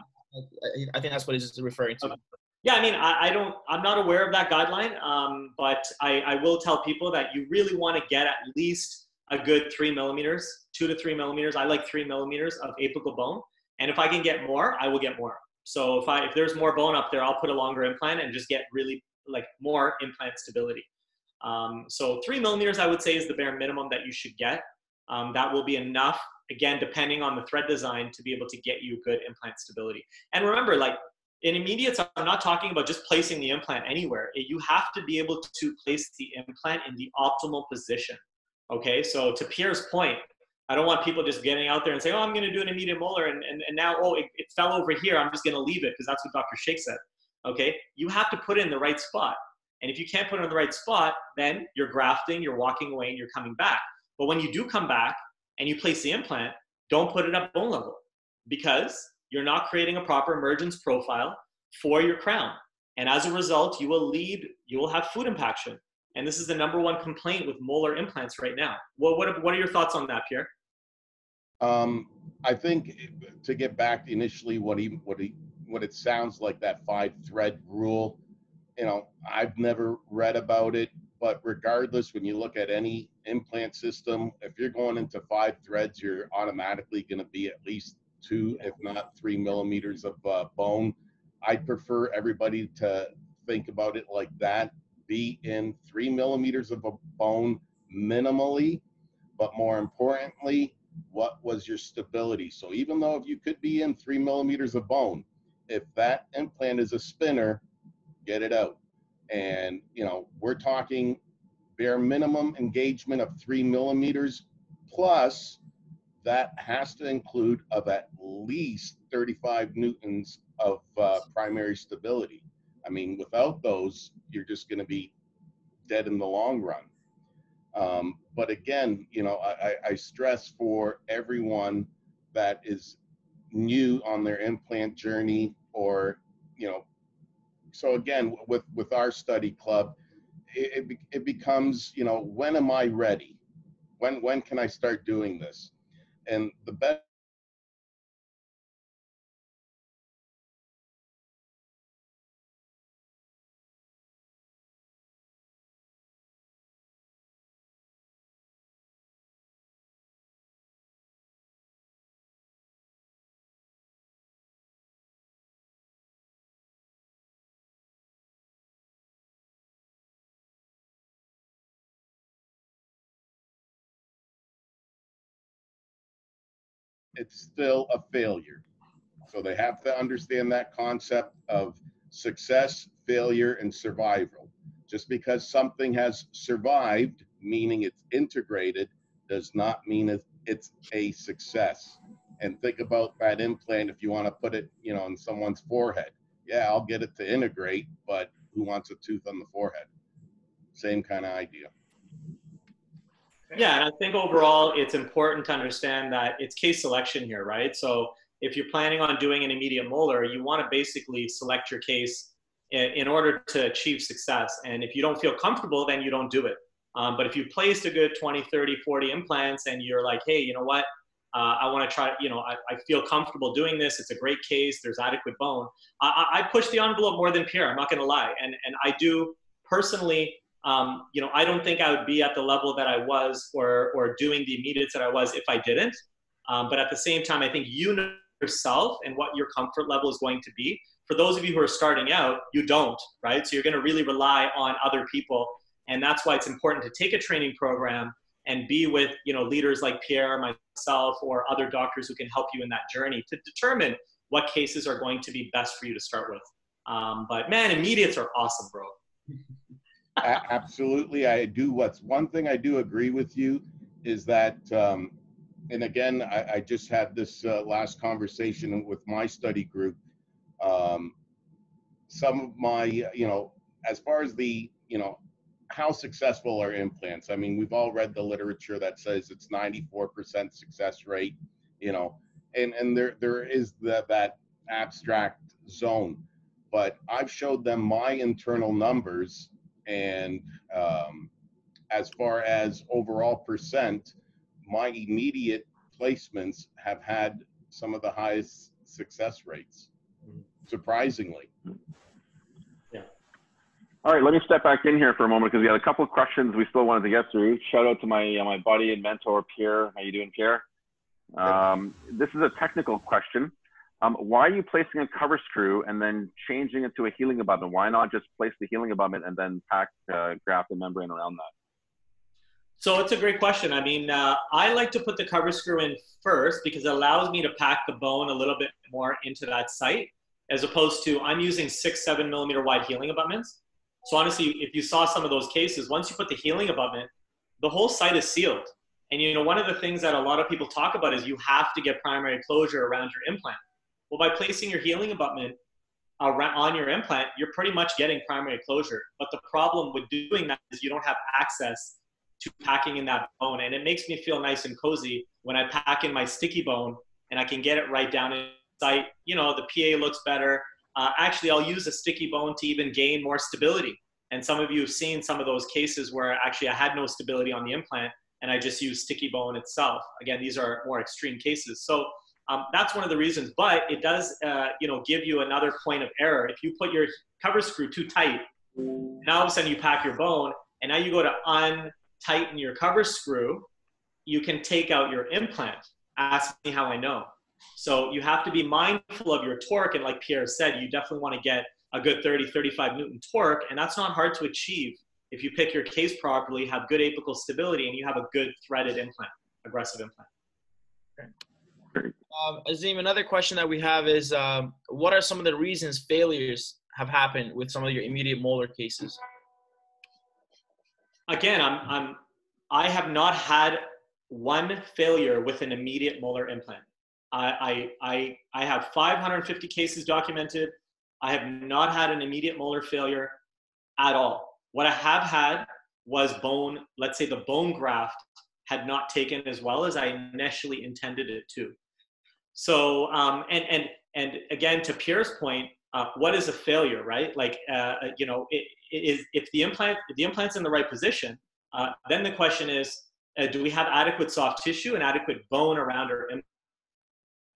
I think that's what he's referring to. Okay. Yeah, I mean, I, I, don't, I'm not aware of that guideline, um, but I, I will tell people that you really want to get at least a good three millimeters, two to three millimeters. I like three millimeters of apical bone, and if I can get more, I will get more. So if I if there's more bone up there, I'll put a longer implant and just get really like more implant stability. Um, so three millimeters, I would say, is the bare minimum that you should get um, that will be enough, again, depending on the thread design to be able to get you good implant stability. And remember, like in immediates, I'm not talking about just placing the implant anywhere. You have to be able to place the implant in the optimal position. Okay, so to Pierre's point, I don't want people just getting out there and saying, oh, I'm going to do an immediate molar, and, and, and now, oh, it, it fell over here. I'm just going to leave it because that's what Dr. Sheikh said. okay, you have to put it in the right spot. And if you can't put it in the right spot, then you're grafting, you're walking away, and you're coming back. But when you do come back and you place the implant, don't put it at bone level because you're not creating a proper emergence profile for your crown. And as a result, you will lead, you will have food impaction. And this is the number one complaint with molar implants right now. Well, what, what are your thoughts on that, Pierre? Um, I think to get back initially what he what he what it sounds like that five thread rule. You know, I've never read about it, but regardless, when you look at any implant system, if you're going into five threads, you're automatically going to be at least two, if not three millimeters of uh, bone. I'd prefer everybody to think about it like that. Be in three millimeters of a bone minimally, but more importantly, what was your stability? So even though if you could be in three millimeters of bone, if that implant is a spinner, get it out. And you know, we're talking bare minimum engagement of three millimeters plus that has to include of at least 35 newtons of uh, primary stability. I mean, without those, you're just going to be dead in the long run. Um, but again, you know, I, I stress for everyone that is new on their implant journey or, you know, so again, with, with our study club, it, it, it becomes, you know, when am I ready? When, when can I start doing this? And the best it's still a failure. So they have to understand that concept of success, failure, and survival. Just because something has survived, meaning it's integrated, does not mean it's a success. And think about that implant if you want to put it, you know, in someone's forehead. Yeah, I'll get it to integrate, but who wants a tooth on the forehead? Same kind of idea. Yeah, and I think overall it's important to understand that it's case selection here, right? So if you're planning on doing an immediate molar, you want to basically select your case in, in, order to achieve success. And if you don't feel comfortable, then you don't do it. Um, but if you placed a good 20, 30, 40 implants and you're like, hey, you know what? Uh, I want to try, you know, I, I, feel comfortable doing this. It's a great case. There's adequate bone. I, I push the envelope more than Pierre. I'm not going to lie. And, and I do personally um, you know, I don't think I would be at the level that I was or, or doing the immediates that I was if I didn't. Um, but at the same time, I think you know yourself and what your comfort level is going to be. For those of you who are starting out, you don't, right? So you're going to really rely on other people. And that's why it's important to take a training program and be with, you know, leaders like Pierre, myself, or other doctors who can help you in that journey to determine what cases are going to be best for you to start with. Um, but man, immediates are awesome, bro. [laughs] absolutely, I do. What's one thing I do agree with you is that, um, and again, I, I, just had this uh, last conversation with my study group. Um, some of my, you know, as far as the, you know, how successful are implants? I mean, we've all read the literature that says it's 94% success rate, you know, and and there there is that that abstract zone. But I've showed them my internal numbers and um, as far as overall percent, my immediate placements have had some of the highest success rates, surprisingly. Yeah. All right, let me step back in here for a moment because we had a couple of questions we still wanted to get through. Shout out to my uh, my buddy and mentor Pierre. How you doing, Pierre? Um, this is a technical question. Um, why are you placing a cover screw and then changing it to a healing abutment? Why not just place the healing abutment and then pack uh, graft and membrane around that? So it's a great question. I mean, uh, I like to put the cover screw in first because it allows me to pack the bone a little bit more into that site, as opposed to I'm using six, seven millimeter wide healing abutments. So honestly, if you saw some of those cases, once you put the healing abutment, the whole site is sealed. And you know, one of the things that a lot of people talk about is you have to get primary closure around your implant. Well, by placing your healing abutment, on your implant, you're pretty much getting primary closure. But the problem with doing that is you don't have access to packing in that bone. And it makes me feel nice and cozy when I pack in my sticky bone and I can get it right down in sight. You know, the PA looks better. Uh, actually, I'll use a sticky bone to even gain more stability. And some of you have seen some of those cases where actually I had no stability on the implant and I just used sticky bone itself. Again, these are more extreme cases. So um, that's one of the reasons, but it does, uh, you know, give you another point of error. If you put your cover screw too tight, now all of a sudden you pack your bone and now you go to untighten your cover screw, you can take out your implant. Ask me how I know. So you have to be mindful of your torque. And like Pierre said, you definitely want to get a good 30, 35 Newton torque. And that's not hard to achieve if you pick your case properly, have good apical stability, and you have a good threaded implant, aggressive implant. Okay. Um, Azeem, another question that we have is um, what are some of the reasons failures have happened with some of your immediate molar cases? Again, I'm, I'm, I have not had one failure with an immediate molar implant. I, I, I, I have 550 cases documented. I have not had an immediate molar failure at all. What I have had was bone, let's say the bone graft had not taken as well as I initially intended it to. So, um, and, and, and again, to Pierre's point, uh, what is a failure, right? Like, uh, uh, you know, it, it is, if the implant, if the implant's in the right position, uh, then the question is, uh, do we have adequate soft tissue and adequate bone around our implant?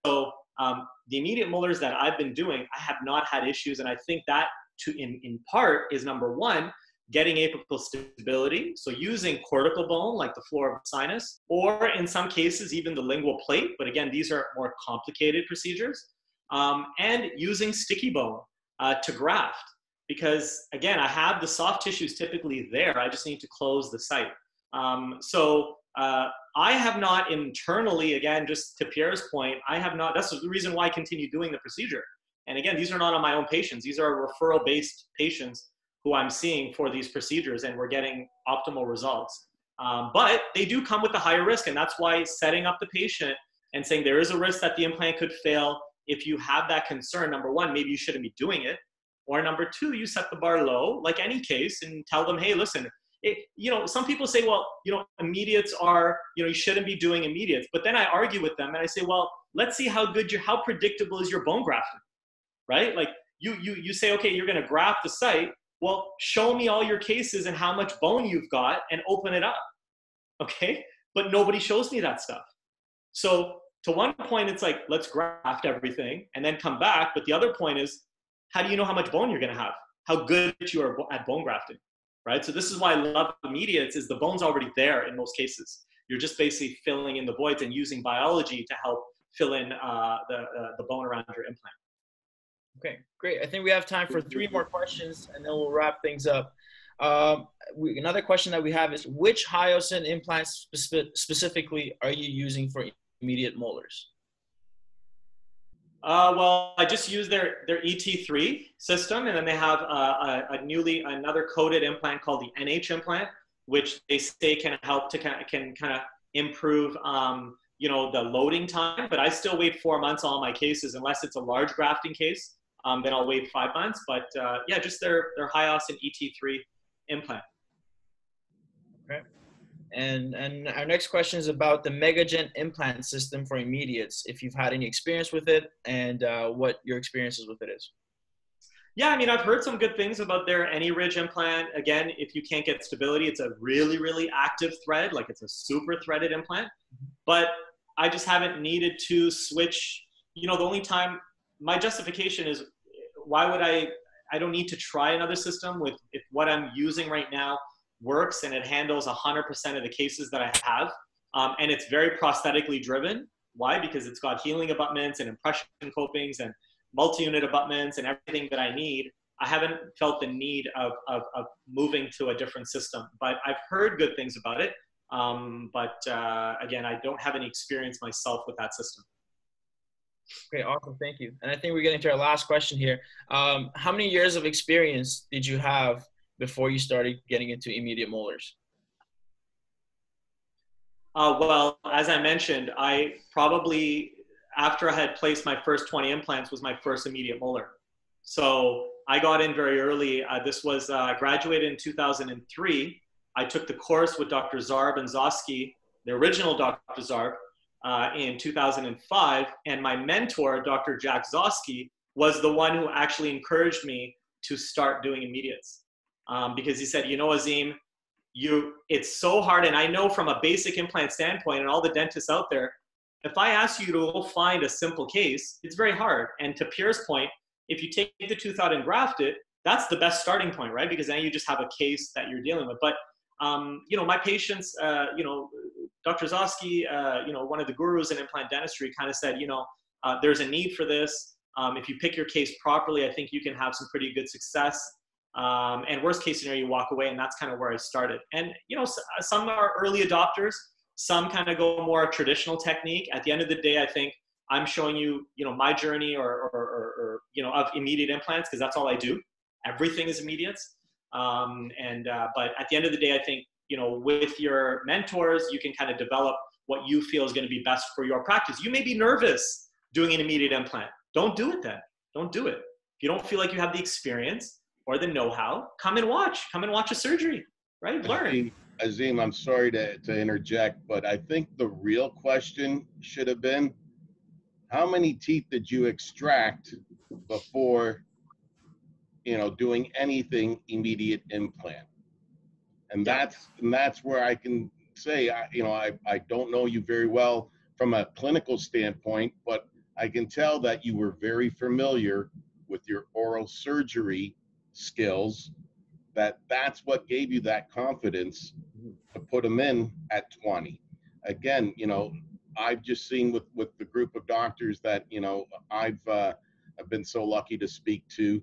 So um, the immediate molars that I've been doing, I have not had issues. And I think that to, in, in part is number one, getting apical stability, so using cortical bone like the floor of the sinus, or in some cases even the lingual plate, but again, these are more complicated procedures, um, and using sticky bone uh, to graft. Because again, I have the soft tissues typically there, I just need to close the site. Um, so uh, I have not internally, again, just to Pierre's point, I have not, that's the reason why I continue doing the procedure. And again, these are not on my own patients, these are referral based patients who I'm seeing for these procedures, and we're getting optimal results. Um, but they do come with a higher risk, and that's why setting up the patient and saying there is a risk that the implant could fail. If you have that concern, number one, maybe you shouldn't be doing it. Or number two, you set the bar low, like any case, and tell them, hey, listen, it, you know, some people say, well, you know, immediates are, you know, you shouldn't be doing immediates. But then I argue with them and I say, well, let's see how good you, how predictable is your bone grafting, right? Like you, you, you say, okay, you're going to graft the site. Well, show me all your cases and how much bone you've got and open it up. Okay. But nobody shows me that stuff. So to one point, it's like, let's graft everything and then come back. But the other point is, how do you know how much bone you're going to have? How good you are at bone grafting, right? So this is why I love immediates is the bone's already there in most cases. You're just basically filling in the voids and using biology to help fill in uh, the, uh, the bone around your implant. Okay, great. I think we have time for three more questions and then we'll wrap things up. Um, we, another question that we have is which Hiossen implants spe specifically are you using for immediate molars? Uh, well, I just use their, their ET3 system, and then they have a, a, newly another coated implant called the NH implant, which they say can help to kind of, can kind of improve, um, you know, the loading time. But I still wait four months on all my cases unless it's a large grafting case um, then I'll wait five months. But uh, yeah, just their their and ET3 implant. Okay. And and our next question is about the MegaGen implant system for immediates. If you've had any experience with it, and uh, what your experiences with it is. Yeah, I mean, I've heard some good things about their AnyRidge implant. Again, if you can't get stability, it's a really, really active thread, like it's a super threaded implant. But I just haven't needed to switch. You know, the only time my justification is why would I? I don't need to try another system with if what I'm using right now works and it handles 100% of the cases that I have. Um, and it's very prosthetically driven. Why? Because it's got healing abutments and impression copings and multi-unit abutments and everything that I need. I haven't felt the need of, of, of moving to a different system, but I've heard good things about it. Um, but uh, again, I don't have any experience myself with that system. Okay, awesome. Thank you. And I think we're getting to our last question here. Um, how many years of experience did you have before you started getting into immediate molars? Uh, well, as I mentioned, I probably, after I had placed my first 20 implants, was my first immediate molar. So I got in very early. Uh, this was uh, graduated in 2003. I took the course with Dr. Zarb and Zosky, the original Dr. Zarb, uh, in 2005. And my mentor, Dr. Jack Zosky, was the one who actually encouraged me to start doing immediates. Um, because he said, you know, Azeem, you, it's so hard. And I know from a basic implant standpoint and all the dentists out there, if I ask you to go find a simple case, it's very hard. And to Pierre's point, if you take the tooth out and graft it, that's the best starting point, right? Because then you just have a case that you're dealing with. But um, you know, my patients, uh, you know, Dr. Zosky, uh, you know, one of the gurus in implant dentistry, kind of said, you know, uh, there's a need for this. Um, if you pick your case properly, I think you can have some pretty good success. Um, and worst case scenario, you walk away, and that's kind of where I started. And you know, some are early adopters. Some kind of go more traditional technique. At the end of the day, I think I'm showing you, you know, my journey or, or, or, or you know, of immediate implants because that's all I do. Everything is immediates. Um, and uh, but at the end of the day, I think you know, with your mentors, you can kind of develop what you feel is going to be best for your practice. You may be nervous doing an immediate implant. Don't do it then. Don't do it. If you don't feel like you have the experience or the know-how, come and watch. Come and watch a surgery. Right? Learn. Azeem, I'm sorry to, to interject, but I think the real question should have been how many teeth did you extract before you know doing anything immediate implant. And that's and that's where i can say I, you know I, I don't know you very well from a clinical standpoint but i can tell that you were very familiar with your oral surgery skills that that's what gave you that confidence to put them in at 20 again you know I've just seen with with the group of doctors that you know I've uh, I've been so lucky to speak to,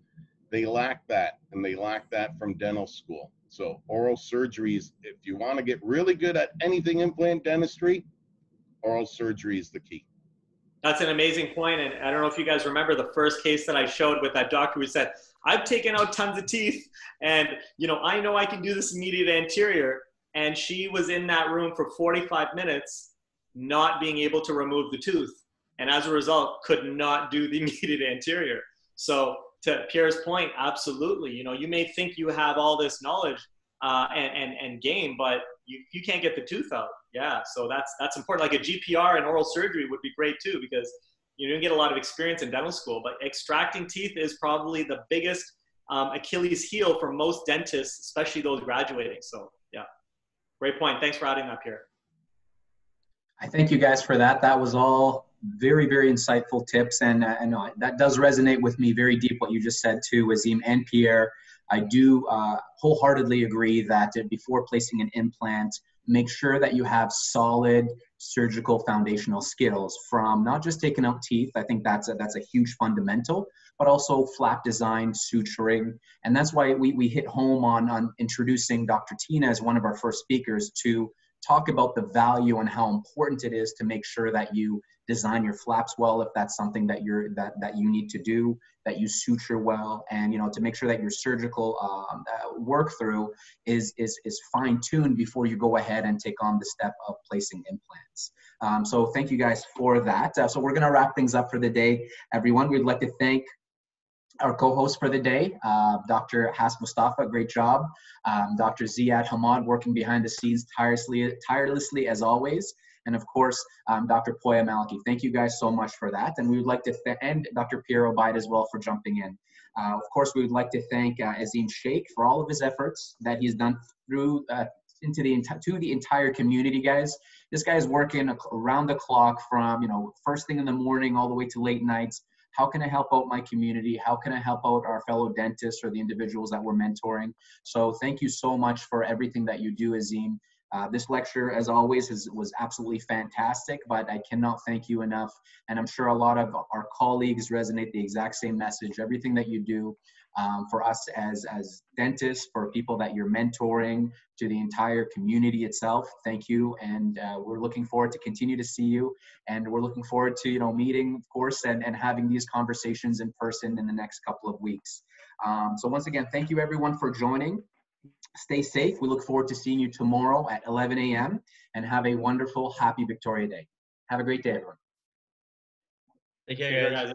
they lack that, and they lack that from dental school. So oral surgeries, if you want to get really good at anything implant dentistry, oral surgery is the key. That's an amazing point, and I don't know if you guys remember the first case that I showed with that doctor who said, "I've taken out tons of teeth, and you know I know I can do this immediate anterior." And she was in that room for 45 minutes not being able to remove the tooth. And as a result, could not do the [laughs] immediate anterior. So to Pierre's point, absolutely. You know, you may think you have all this knowledge uh, and, and, and game, but you, you can't get the tooth out. Yeah, so that's that's important. Like a GPR and oral surgery would be great too because you don't get a lot of experience in dental school. But extracting teeth is probably the biggest um, Achilles heel for most dentists, especially those graduating. So yeah, great point. Thanks for adding up here. I thank you guys for that. That was all very, very insightful tips, and uh, and uh, that does resonate with me very deep. What you just said too, Azeem and Pierre. I do uh, wholeheartedly agree that before placing an implant, make sure that you have solid surgical foundational skills from not just taking out teeth. I think that's a, that's a huge fundamental, but also flap design, suturing, and that's why we, we hit home on on introducing Dr. Tina as one of our first speakers to talk about the value and how important it is to make sure that you design your flaps well if that's something that you're that that you need to do that you suture well. And you know to make sure that your surgical um, uh, work through is is is fine tuned before you go ahead and take on the step of placing implants. Um, so thank you guys for that. Uh, so we're going to wrap things up for the day everyone. We'd like to thank our co-host for the day, uh, Dr. Haas Mustafa, great job. Um, Dr. Ziad Hamad working behind the scenes tirelessly, tirelessly as always. And of course, um, Dr. Poya Maliki. Thank you guys so much for that. And we would like to thank Dr. Pierre Obaid as well for jumping in. Uh, of course, we would like to thank uh, Azeem Sheikh for all of his efforts that he's done through uh, into the to the entire community, guys. This guy is working around the clock from you know first thing in the morning all the way to late nights how can I help out my community? How can I help out our fellow dentists or the individuals that we're mentoring? So thank you so much for everything that you do, Azeem. Uh, this lecture, as always, was absolutely fantastic, but I cannot thank you enough. And I'm sure a lot of our colleagues resonate the exact same message. Everything that you do um, for us as, as dentists, for people that you're mentoring, to the entire community itself, thank you. And uh, we're looking forward to continue to see you. And we're looking forward to, you know, meeting, of course, and, and having these conversations in person in the next couple of weeks. Um, so once again, thank you everyone for joining. Stay safe. We look forward to seeing you tomorrow at 11 a.m. and have a wonderful, happy Victoria Day. Have a great day, everyone. Take care, guys.